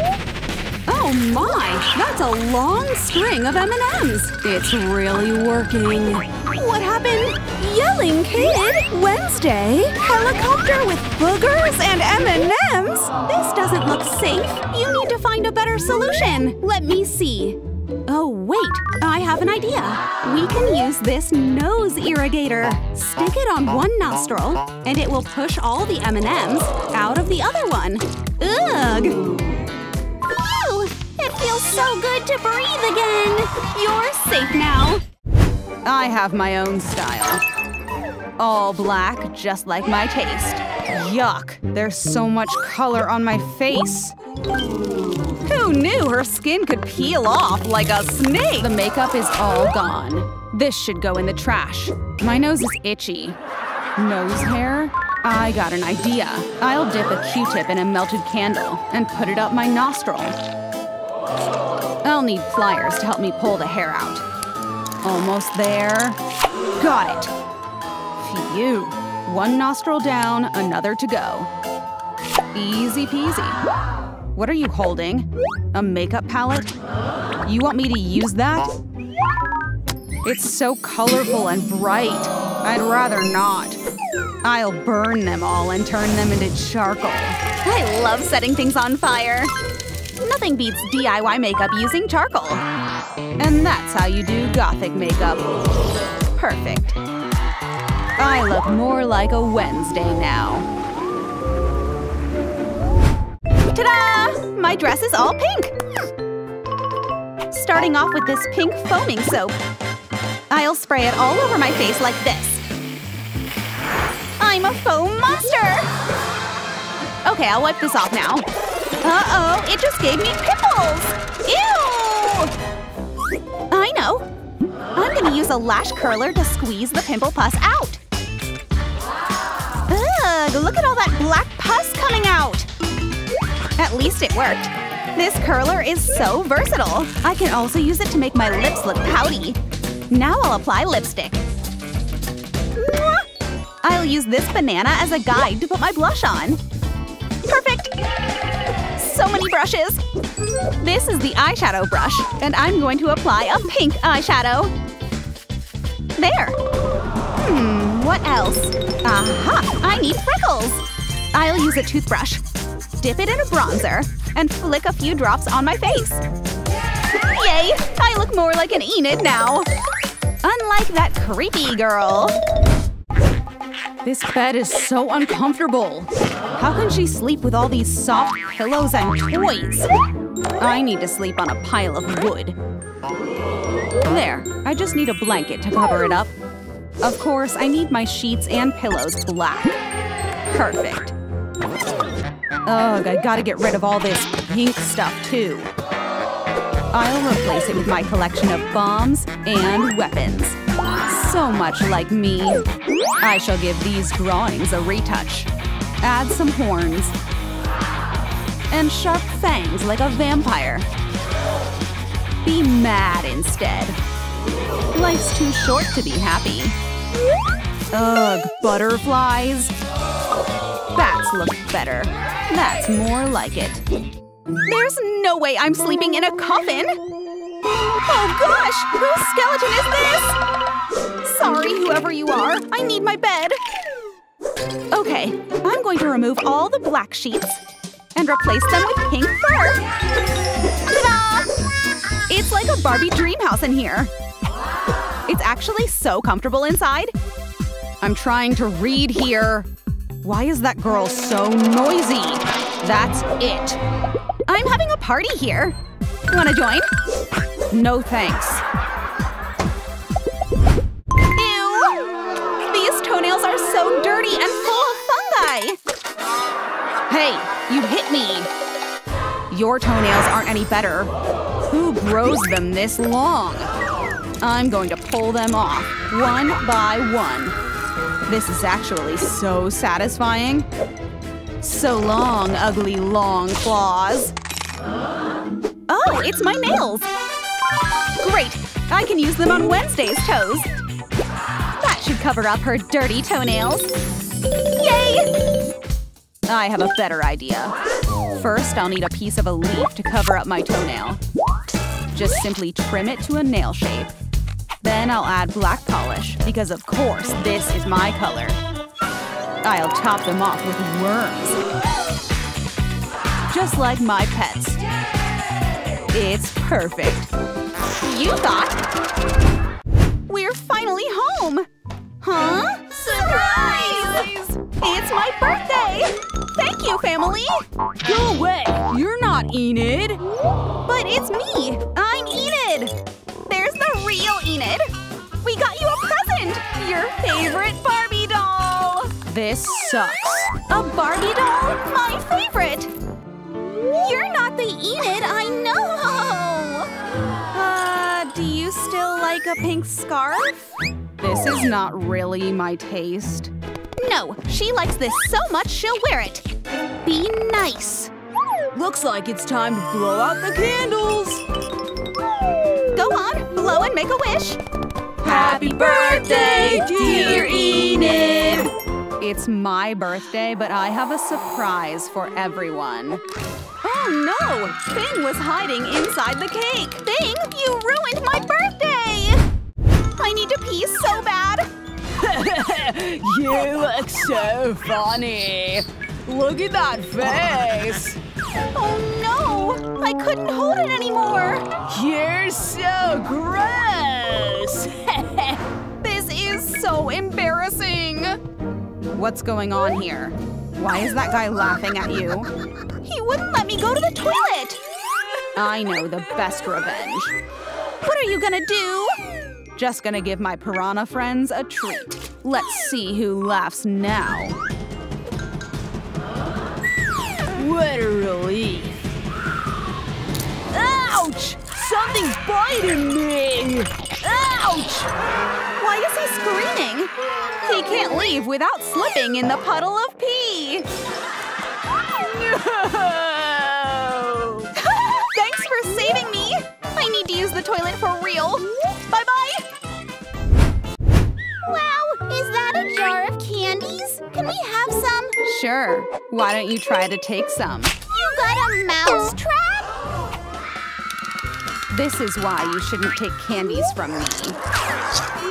Oh my! That's a long string of M&Ms! It's really working. What happened? Yelling Kid? Wednesday? Helicopter with boogers and M&Ms? This doesn't look safe. You need to find a better solution. Let me see. Oh, wait. I have an idea. We can use this nose irrigator. Stick it on one nostril, and it will push all the M&Ms out of the other one. Ugh! Phew! It feels so good to breathe again! You're safe now. I have my own style. All black, just like my taste. Yuck, there's so much color on my face. Who knew her skin could peel off like a snake? The makeup is all gone. This should go in the trash. My nose is itchy. Nose hair? I got an idea. I'll dip a Q-tip in a melted candle and put it up my nostril. I'll need pliers to help me pull the hair out. Almost there. Got it. Phew. One nostril down, another to go. Easy peasy. What are you holding? A makeup palette? You want me to use that? It's so colorful and bright. I'd rather not. I'll burn them all and turn them into charcoal. I love setting things on fire. Nothing beats DIY makeup using charcoal. And that's how you do gothic makeup. Perfect. I look more like a Wednesday now. Ta-da! My dress is all pink! Starting off with this pink foaming soap. I'll spray it all over my face like this. I'm a foam monster! Okay, I'll wipe this off now. Uh-oh, it just gave me pimples! Ew! I know. I'm gonna use a lash curler to squeeze the pimple pus out. Ugh, look at all that black pus coming out! At least it worked. This curler is so versatile. I can also use it to make my lips look pouty. Now I'll apply lipstick. I'll use this banana as a guide to put my blush on. Perfect! So many brushes! This is the eyeshadow brush, and I'm going to apply a pink eyeshadow. There! What else? Aha! I need freckles! I'll use a toothbrush, dip it in a bronzer, and flick a few drops on my face. Yay! I look more like an Enid now! Unlike that creepy girl. This bed is so uncomfortable. How can she sleep with all these soft pillows and toys? I need to sleep on a pile of wood. There, I just need a blanket to cover it up. Of course, I need my sheets and pillows black. Perfect. Ugh, I gotta get rid of all this pink stuff too. I'll replace it with my collection of bombs and weapons. So much like me. I shall give these drawings a retouch. Add some horns. And sharp fangs like a vampire. Be mad instead. Life's too short to be happy. Ugh, butterflies. Bats look better. That's more like it. There's no way I'm sleeping in a coffin! Oh gosh! Whose skeleton is this? Sorry, whoever you are. I need my bed. Okay, I'm going to remove all the black sheets and replace them with pink fur. Ta-da! It's like a Barbie dream house in here. It's actually so comfortable inside. I'm trying to read here. Why is that girl so noisy? That's it. I'm having a party here. Wanna join? No thanks. Ew! These toenails are so dirty and full of fungi! Hey, you hit me! Your toenails aren't any better. Who grows them this long? I'm going to pull them off, one by one. This is actually so satisfying. So long, ugly long claws. Oh, it's my nails! Great! I can use them on Wednesday's toes. That should cover up her dirty toenails. Yay! I have a better idea. First, I'll need a piece of a leaf to cover up my toenail. Just simply trim it to a nail shape. Then I'll add black polish, because of course this is my color. I'll top them off with worms. Just like my pets. It's perfect. You thought? We're finally home! Huh? Surprise! It's my birthday! Thank you, family! Go away! You're not Enid! But it's me! I'm Enid! There's the real Enid! We got you a present! Your favorite Barbie doll! This sucks. A Barbie doll? My favorite! You're not the Enid I know! Uh, do you still like a pink scarf? This is not really my taste. No, she likes this so much she'll wear it. Be nice. Looks like it's time to blow out the candles. Go on, blow and make a wish. Happy birthday, dear Enid! It's my birthday, but I have a surprise for everyone. Oh no! Thing was hiding inside the cake! Thing, you ruined my birthday! I need to pee so bad! you look so funny. Look at that face. Oh no! I couldn't hold it anymore! You're so gross. this is so embarrassing! What's going on here? Why is that guy laughing at you? He wouldn't let me go to the toilet! I know the best revenge. What are you gonna do? Just gonna give my piranha friends a treat. Let's see who laughs now. What a relief. Ouch! Something's biting me! Ouch! Why is he screaming? He can't leave without slipping in the puddle of pee. No! Thanks for saving me! I need to use the toilet for real. Bye-bye! Wow, is that a jar of candies? Can we have some? Sure. Why don't you try to take some? You got a mouse trap? This is why you shouldn't take candies from me.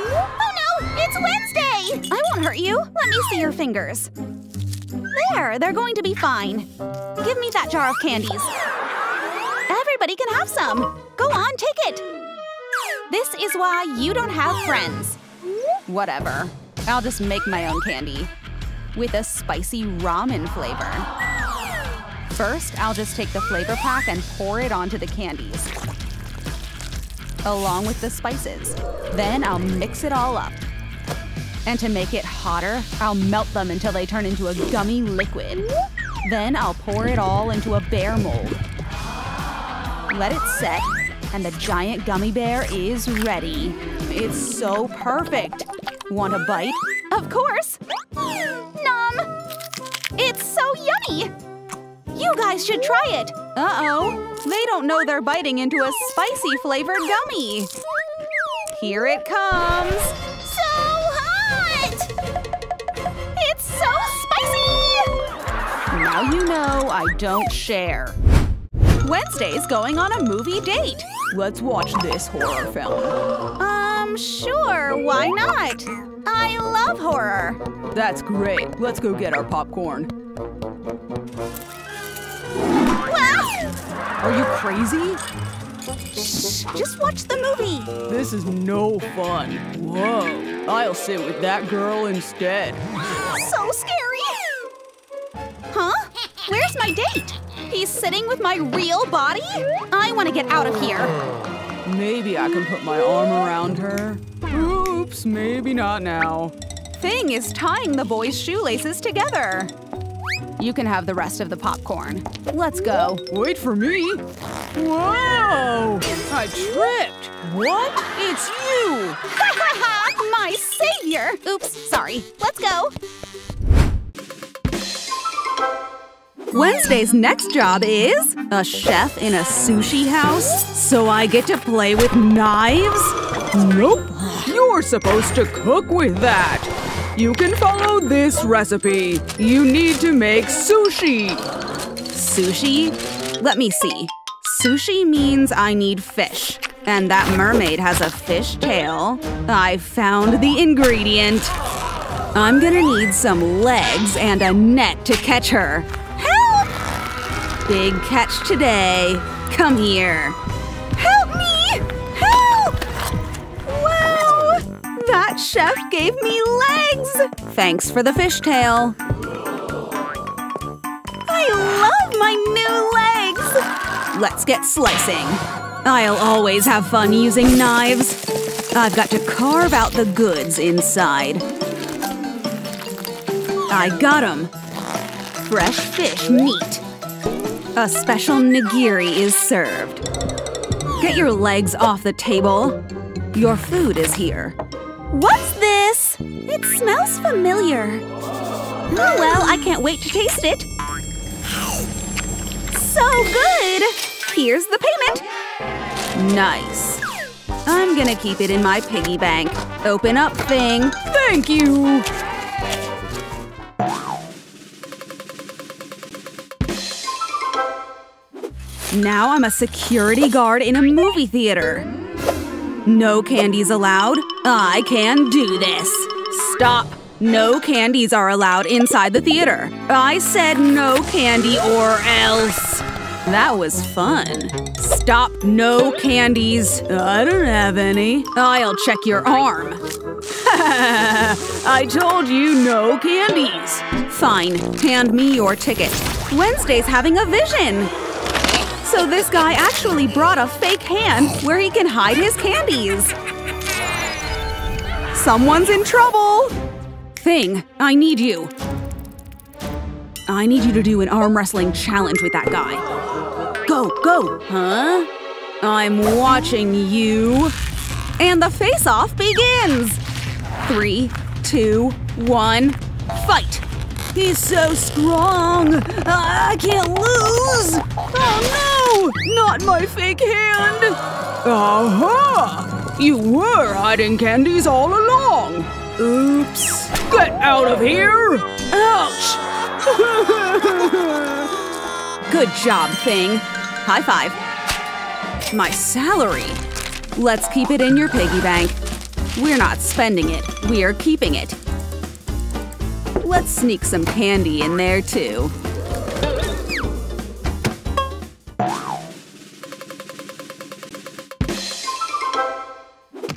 Oh no, it's Wednesday! I won't hurt you. Let me see your fingers. There, they're going to be fine. Give me that jar of candies. Everybody can have some. Go on, take it. This is why you don't have friends. Whatever. I'll just make my own candy. With a spicy ramen flavor. First, I'll just take the flavor pack and pour it onto the candies. Along with the spices. Then I'll mix it all up. And to make it hotter, I'll melt them until they turn into a gummy liquid. Then I'll pour it all into a bear mold. Let it set, and the giant gummy bear is ready. It's so perfect. Want a bite? Of course. Nom. It's so yummy. You guys should try it. Uh-oh. They don't know they're biting into a spicy flavored gummy. Here it comes. So hot! It's so spicy! Now you know I don't share. Wednesday's going on a movie date. Let's watch this horror film. Um, sure, why not? I love horror. That's great. Let's go get our popcorn. Wow! Are you crazy? Shh, just watch the movie. This is no fun. Whoa. I'll sit with that girl instead. So scary! Huh? Where's my date? He's sitting with my real body? I want to get out of here. Maybe I can put my arm around her. Oops, maybe not now. Thing is tying the boys' shoelaces together. You can have the rest of the popcorn. Let's go. Wait for me. Whoa! I tripped. What? It's you! my savior! Oops, sorry. Let's go. Wednesday's next job is a chef in a sushi house, so I get to play with knives? Nope. You're supposed to cook with that. You can follow this recipe. You need to make sushi. Sushi? Let me see. Sushi means I need fish. And that mermaid has a fish tail. I found the ingredient. I'm gonna need some legs and a net to catch her. Big catch today. Come here. Help me! Help! Wow! That chef gave me legs! Thanks for the fishtail. I love my new legs! Let's get slicing. I'll always have fun using knives. I've got to carve out the goods inside. I got 'em. Fresh fish meat. A special nigiri is served. Get your legs off the table. Your food is here. What's this? It smells familiar. Oh well, I can't wait to taste it. So good! Here's the payment. Nice. I'm gonna keep it in my piggy bank. Open up, thing. Thank you. Now I'm a security guard in a movie theater. No candies allowed. I can do this. Stop. No candies are allowed inside the theater. I said no candy or else. That was fun. Stop. No candies. I don't have any. I'll check your arm. I told you no candies. Fine. Hand me your ticket. Wednesday's having a vision. So this guy actually brought a fake hand where he can hide his candies. Someone's in trouble! Thing, I need you. I need you to do an arm wrestling challenge with that guy. Go, go! Huh? I'm watching you. And the face-off begins! Three, two, one, fight! He's so strong! I can't lose! Oh no! Not my fake hand! Aha! You were hiding candies all along. Oops. Get out of here! Ouch! Good job, Thing. High five. My salary. Let's keep it in your piggy bank. We're not spending it, we're keeping it. Let's sneak some candy in there, too.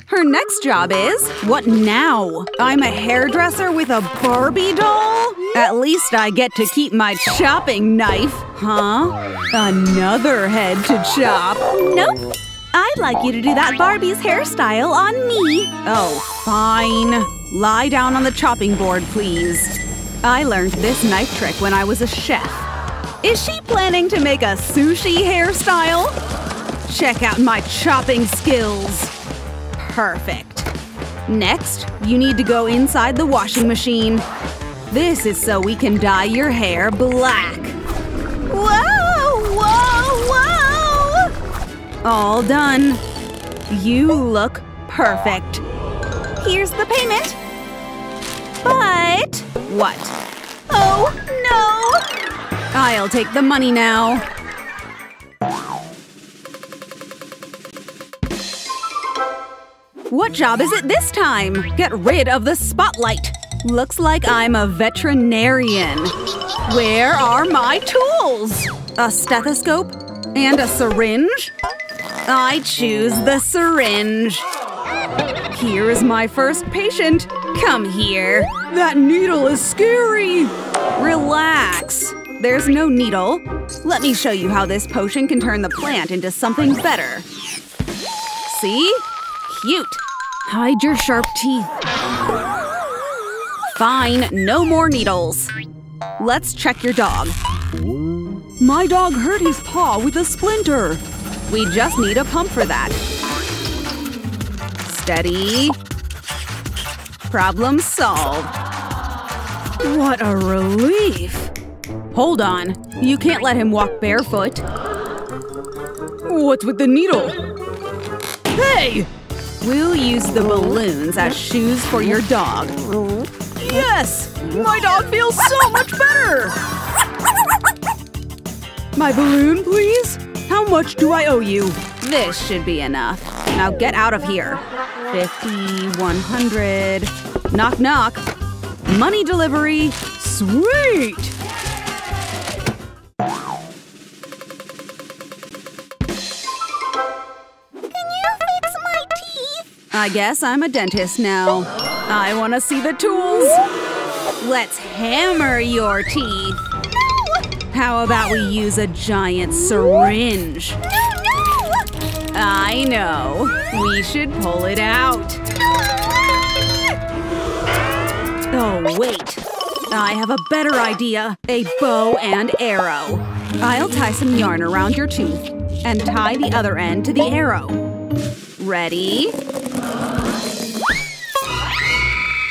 Her next job is… What now? I'm a hairdresser with a Barbie doll? At least I get to keep my chopping knife. Huh? Another head to chop. Nope. I'd like you to do that Barbie's hairstyle on me. Oh, fine. Lie down on the chopping board, please. I learned this knife trick when I was a chef. Is she planning to make a sushi hairstyle? Check out my chopping skills. Perfect. Next, you need to go inside the washing machine. This is so we can dye your hair black. Whoa! Whoa! Whoa! All done. You look perfect. Here's the payment. But… What? Oh, no! I'll take the money now. What job is it this time? Get rid of the spotlight. Looks like I'm a veterinarian. Where are my tools? A stethoscope? And a syringe? I choose the syringe. Here is my first patient. Come here. That needle is scary! Relax. There's no needle. Let me show you how this potion can turn the plant into something better. See? Cute. Hide your sharp teeth. Fine, no more needles. Let's check your dog. My dog hurt his paw with a splinter. We just need a pump for that. Steady. Problem solved. What a relief! Hold on. You can't let him walk barefoot. What's with the needle? Hey! We'll use the balloons as shoes for your dog. Yes! My dog feels so much better! My balloon, please? How much do I owe you? This should be enough. Now get out of here. 50, 100. Knock, knock. Money delivery. Sweet! Can you fix my teeth? I guess I'm a dentist now. I want to see the tools. Let's hammer your teeth. No! How about we use a giant syringe? No, no! I know. We should pull it out. Oh, wait. I have a better idea. A bow and arrow. I'll tie some yarn around your tooth and tie the other end to the arrow. Ready?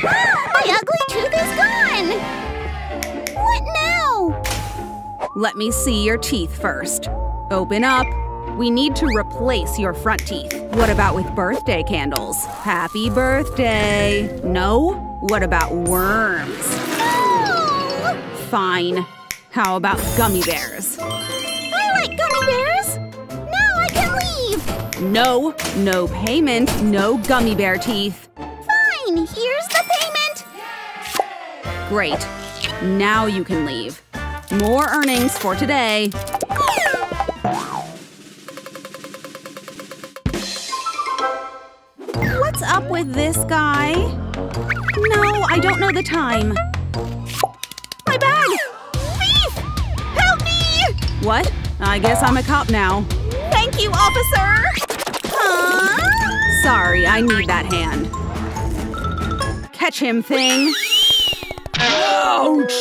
My ugly tooth is gone! What now? Let me see your teeth first. Open up. We need to replace your front teeth. What about with birthday candles? Happy birthday. No? What about worms? No! Fine. How about gummy bears? I like gummy bears! Now I can leave! No, no payment, no gummy bear teeth. Fine, here's the payment! Great. Now you can leave. More earnings for today. With this guy? No, I don't know the time. My bag! Thief! Help me! What? I guess I'm a cop now. Thank you, officer! Huh? Sorry, I need that hand. Catch him, thing. Ouch!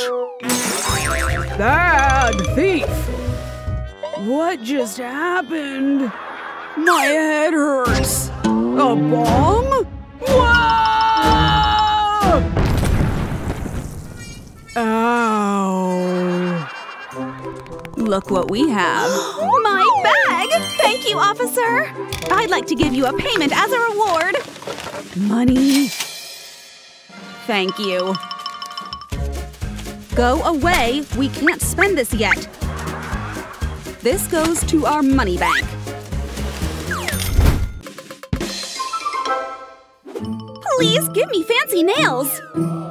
Bad thief! What just happened? My head hurts. A bong? Ow. Look what we have. My bag! Thank you, officer! I'd like to give you a payment as a reward. Money. Thank you. Go away. We can't spend this yet. This goes to our money bank. Please give me fancy nails.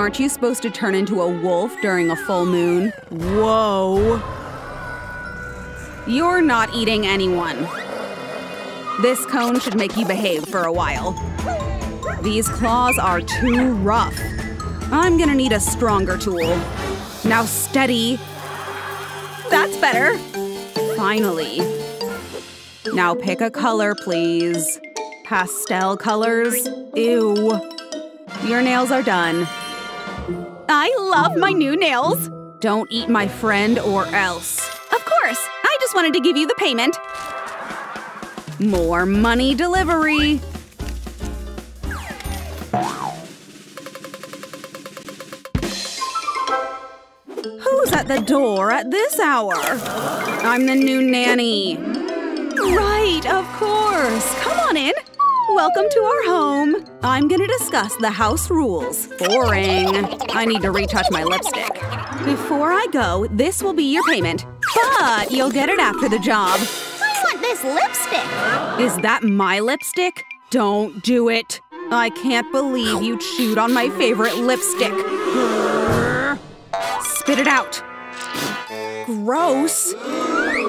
Aren't you supposed to turn into a wolf during a full moon? Whoa. You're not eating anyone. This cone should make you behave for a while. These claws are too rough. I'm gonna need a stronger tool. Now steady. That's better. Finally. Now pick a color, please. Pastel colors? Ew. Your nails are done. I love my new nails. Don't eat my friend or else. Of course. I just wanted to give you the payment. More money delivery. Who's at the door at this hour? I'm the new nanny. Right, of course. Come on in. Welcome to our home. I'm gonna discuss the house rules. Boring. I need to retouch my lipstick. Before I go, this will be your payment. But you'll get it after the job. I want this lipstick. Is that my lipstick? Don't do it. I can't believe you chewed on my favorite lipstick. Spit it out. Gross. Sorry.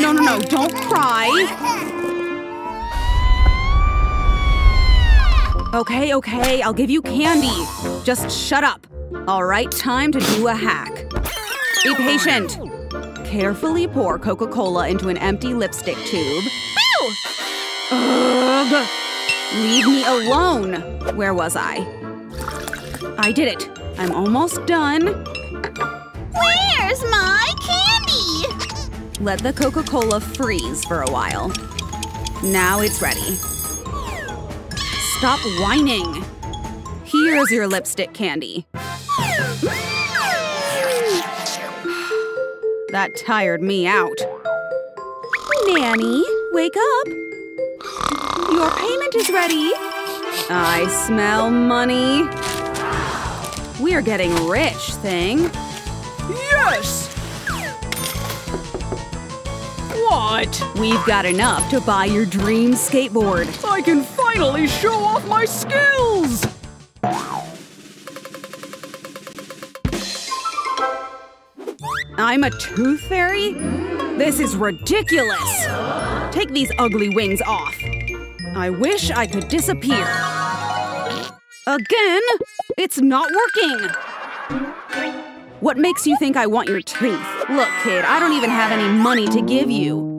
No, no, no, don't cry. Okay, okay, I'll give you candy. Just shut up. All right, time to do a hack. Be patient. Carefully pour Coca-Cola into an empty lipstick tube. Ew! Ugh! Leave me alone! Where was I? I did it. I'm almost done. Where's my candy? Let the Coca-Cola freeze for a while. Now it's ready. Stop whining. Here's your lipstick candy. That tired me out. Nanny, wake up. Your payment is ready. I smell money. We're getting rich, thing. Yes! What? We've got enough to buy your dream skateboard. I can finally show off my skills! I'm a tooth fairy? This is ridiculous! Take these ugly wings off. I wish I could disappear. Again? It's not working! What makes you think I want your tooth? Look, kid, I don't even have any money to give you.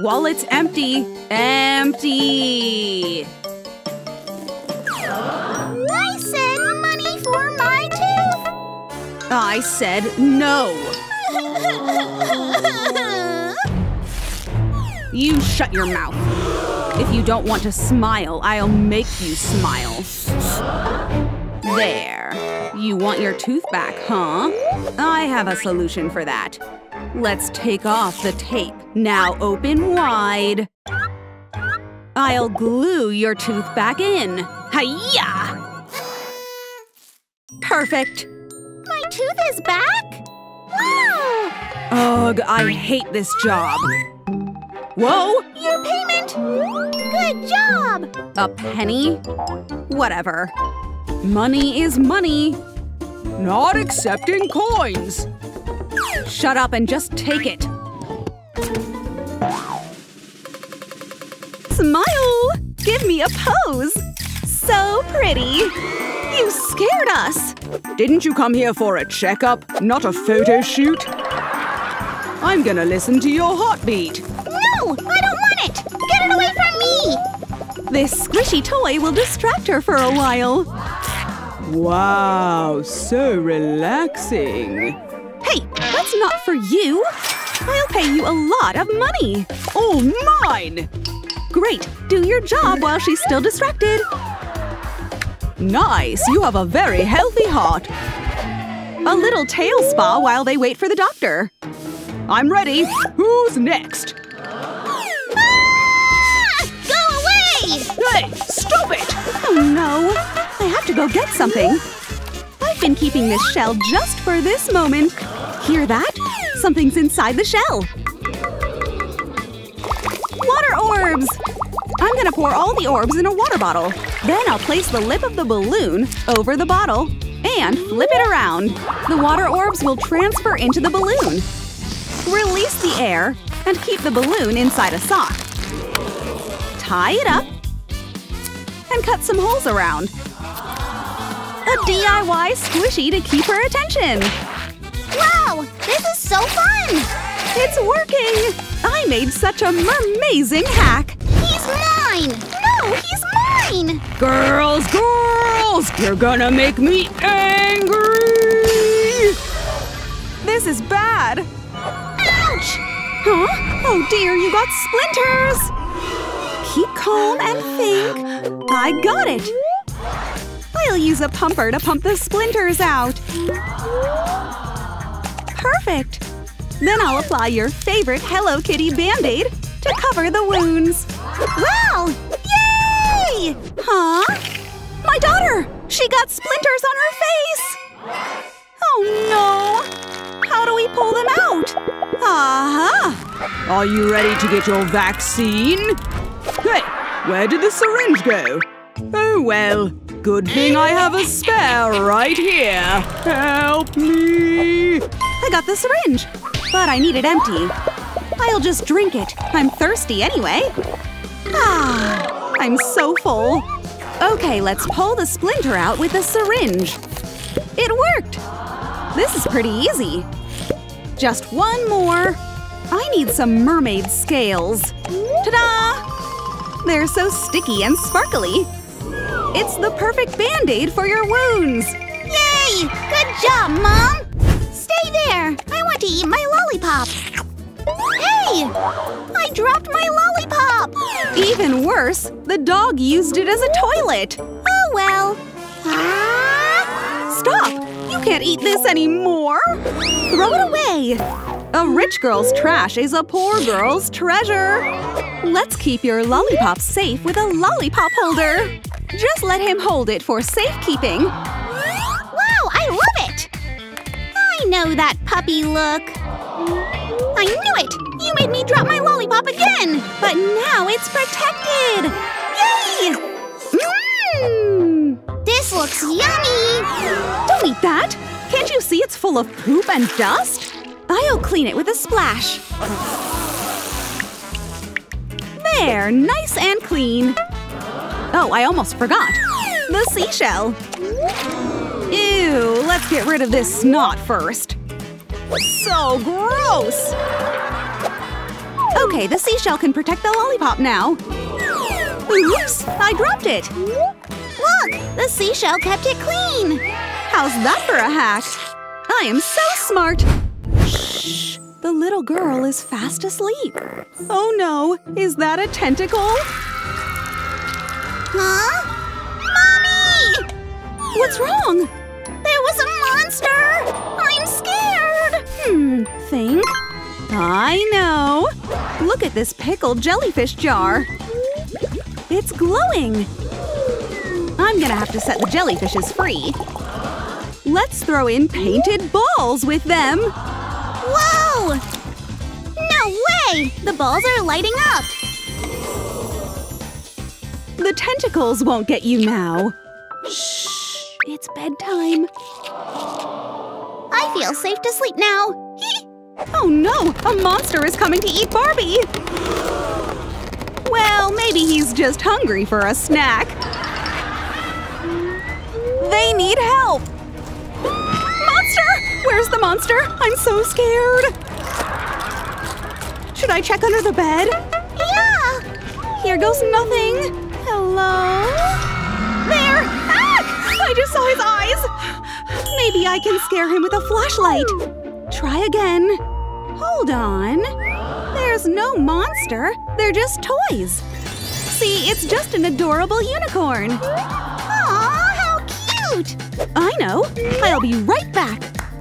Wallet's empty. Empty! I said money for my tooth. I said no. You shut your mouth. If you don't want to smile, I'll make you smile. There. You want your tooth back, huh? I have a solution for that. Let's take off the tape. Now open wide. I'll glue your tooth back in. Hiya! Perfect. my tooth is back? Wow! Ugh, I hate this job. Whoa! Your payment! Good job! A penny? Whatever. Money is money. Not accepting coins! Shut up and just take it. Smile! Give me a pose! So pretty! You scared us! Didn't you come here for a checkup, not a photo shoot? I'm gonna listen to your heartbeat. No! I don't want it! Get it away from me! This squishy toy will distract her for a while. Wow, so relaxing. Hey, that's not for you! I'll pay you a lot of money! All mine! Great! Do your job while she's still distracted! Nice, you have a very healthy heart. A little tail spa while they wait for the doctor. I'm ready. Who's next? Ah! Go away! Hey, stop it! Oh no! I have to go get something. I've been keeping this shell just for this moment. Hear that? Something's inside the shell. Gonna pour all the orbs in a water bottle. Then I'll place the lip of the balloon over the bottle and flip it around. The water orbs will transfer into the balloon. Release the air and keep the balloon inside a sock. Tie it up and cut some holes around. A DIY squishy to keep her attention. Wow! This is so fun! It's working! I made such a amazing hack! He's mine! No, he's mine! Girls, girls! You're gonna make me angry! This is bad! Ouch! Huh? Oh dear, you got splinters! Keep calm and think. I got it! I'll use a pumper to pump the splinters out. Perfect! Then I'll apply your favorite Hello Kitty Band-Aid to cover the wounds. Wow! Yay! Huh? My daughter! She got splinters on her face! Oh no! How do we pull them out? Aha! Are you ready to get your vaccine? Hey, where did the syringe go? Oh well, good thing I have a spare right here. Help me! I got the syringe, but I need it empty. I'll just drink it. I'm thirsty anyway. Ah, I'm so full. Okay, let's pull the splinter out with a syringe. It worked! This is pretty easy. Just one more. I need some mermaid scales. Ta-da! They're so sticky and sparkly. It's the perfect band-aid for your wounds. Yay! Good job, Mom! Stay there! I want to eat my lollipop! Hey! I dropped my lollipop! Even worse, the dog used it as a toilet. Oh well. Ah! Stop! You can't eat this anymore! Throw it away! A rich girl's trash is a poor girl's treasure! Let's keep your lollipop safe with a lollipop holder! Just let him hold it for safekeeping. Wow, I love it! I know that puppy look. I knew it! You made me drop my lollipop again! But now it's protected! Yay! Mmm! This looks yummy! Don't eat that! Can't you see it's full of poop and dust? I'll clean it with a splash. There, nice and clean. Oh, I almost forgot. The seashell. Ew, let's get rid of this snot first. So gross! Okay, the seashell can protect the lollipop now. Oops, I dropped it. Look! The seashell kept it clean! How's that for a hack? I am so smart! Shh! The little girl is fast asleep. Oh no, is that a tentacle? Huh? Mommy! What's wrong? There was a monster! I'm scared! Hmm, think? I know! Look at this pickled jellyfish jar. It's glowing! I'm gonna have to set the jellyfishes free. Let's throw in painted balls with them! Whoa! No way! The balls are lighting up! The tentacles won't get you now. Shh! It's bedtime. I feel safe to sleep now. Oh no! A monster is coming to eat Barbie! Well, maybe he's just hungry for a snack. They need help! Monster! Where's the monster? I'm so scared! Should I check under the bed? Yeah! Here goes nothing. Hello? There! Ah! I just saw his eyes! Maybe I can scare him with a flashlight. Try again. Hold on. There's no monster. They're just toys. See, it's just an adorable unicorn. Aw, how cute! I know. I'll be right back.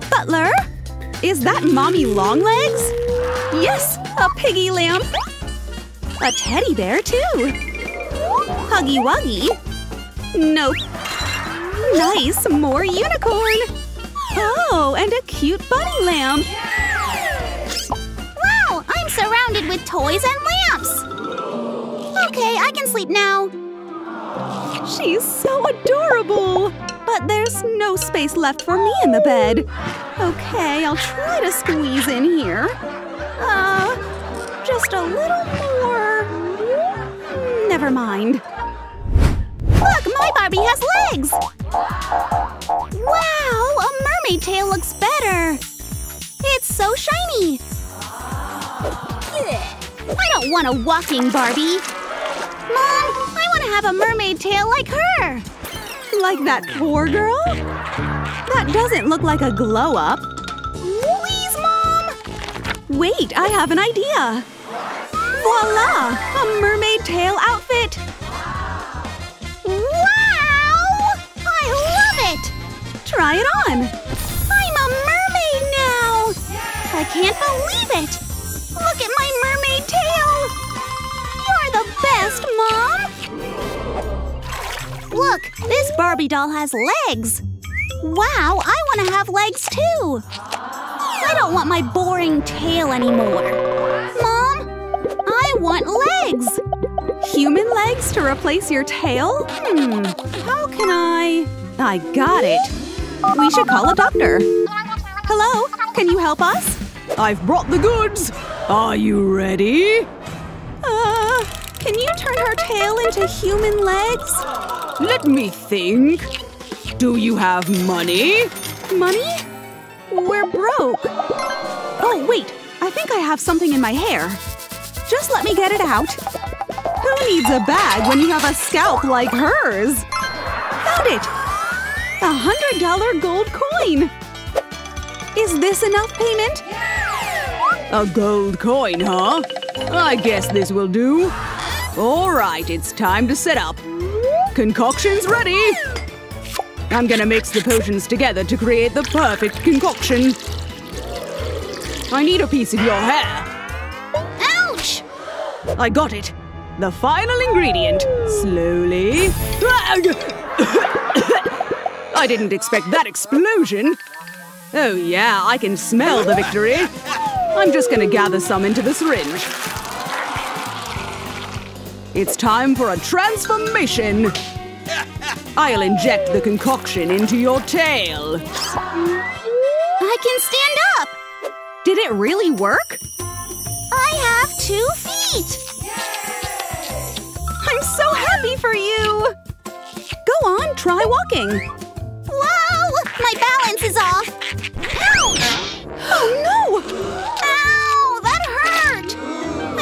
Butler? Is that Mommy Longlegs? Yes, a piggy lamp. A teddy bear, too. Huggy Wuggy. Nope. Nice, more unicorn. Oh, and a cute bunny lamp. Wow, I'm surrounded with toys and lamps! Okay, I can sleep now. She's so adorable! But there's no space left for me in the bed. Okay, I'll try to squeeze in here. Uh, just a little more. Never mind. Look, my Barbie has legs! Wow, mermaid tail looks better. It's so shiny. I don't want a walking Barbie. Mom, I want to have a mermaid tail like her. Like that poor girl? That doesn't look like a glow up. Please, Mom! Wait, I have an idea. Voila! A mermaid tail outfit! Wow! I love it! Try it on! I can't believe it! Look at my mermaid tail! You're the best, Mom! Look, this Barbie doll has legs! Wow, I want to have legs too! I don't want my boring tail anymore! Mom, I want legs! Human legs to replace your tail? Hmm, how can I… I got it! We should call a doctor. Hello, can you help us? I've brought the goods. Are you ready? Uh, can you turn her tail into human legs? Let me think. Do you have money? Money? We're broke. Oh, wait, I think I have something in my hair. Just let me get it out. Who needs a bag when you have a scalp like hers? Found it! A hundred dollar gold coin! Is this enough payment? A gold coin, huh? I guess this will do. All right, it's time to set up. Concoction's ready! I'm gonna mix the potions together to create the perfect concoction. I need a piece of your hair. Ouch! I got it. The final ingredient. Slowly. I didn't expect that explosion. Oh yeah, I can smell the victory. I'm just gonna gather some into the syringe. It's time for a transformation. I'll inject the concoction into your tail. I can stand up! Did it really work? I have two feet! I'm so happy for you! Go on, try walking. Whoa! My balance is off! Ouch! Oh no!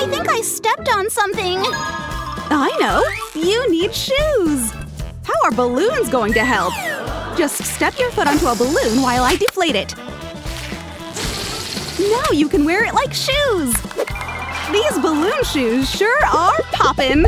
I think I stepped on something. I know! You need shoes! How are balloons going to help? Just step your foot onto a balloon while I deflate it. Now you can wear it like shoes! These balloon shoes sure are poppin'!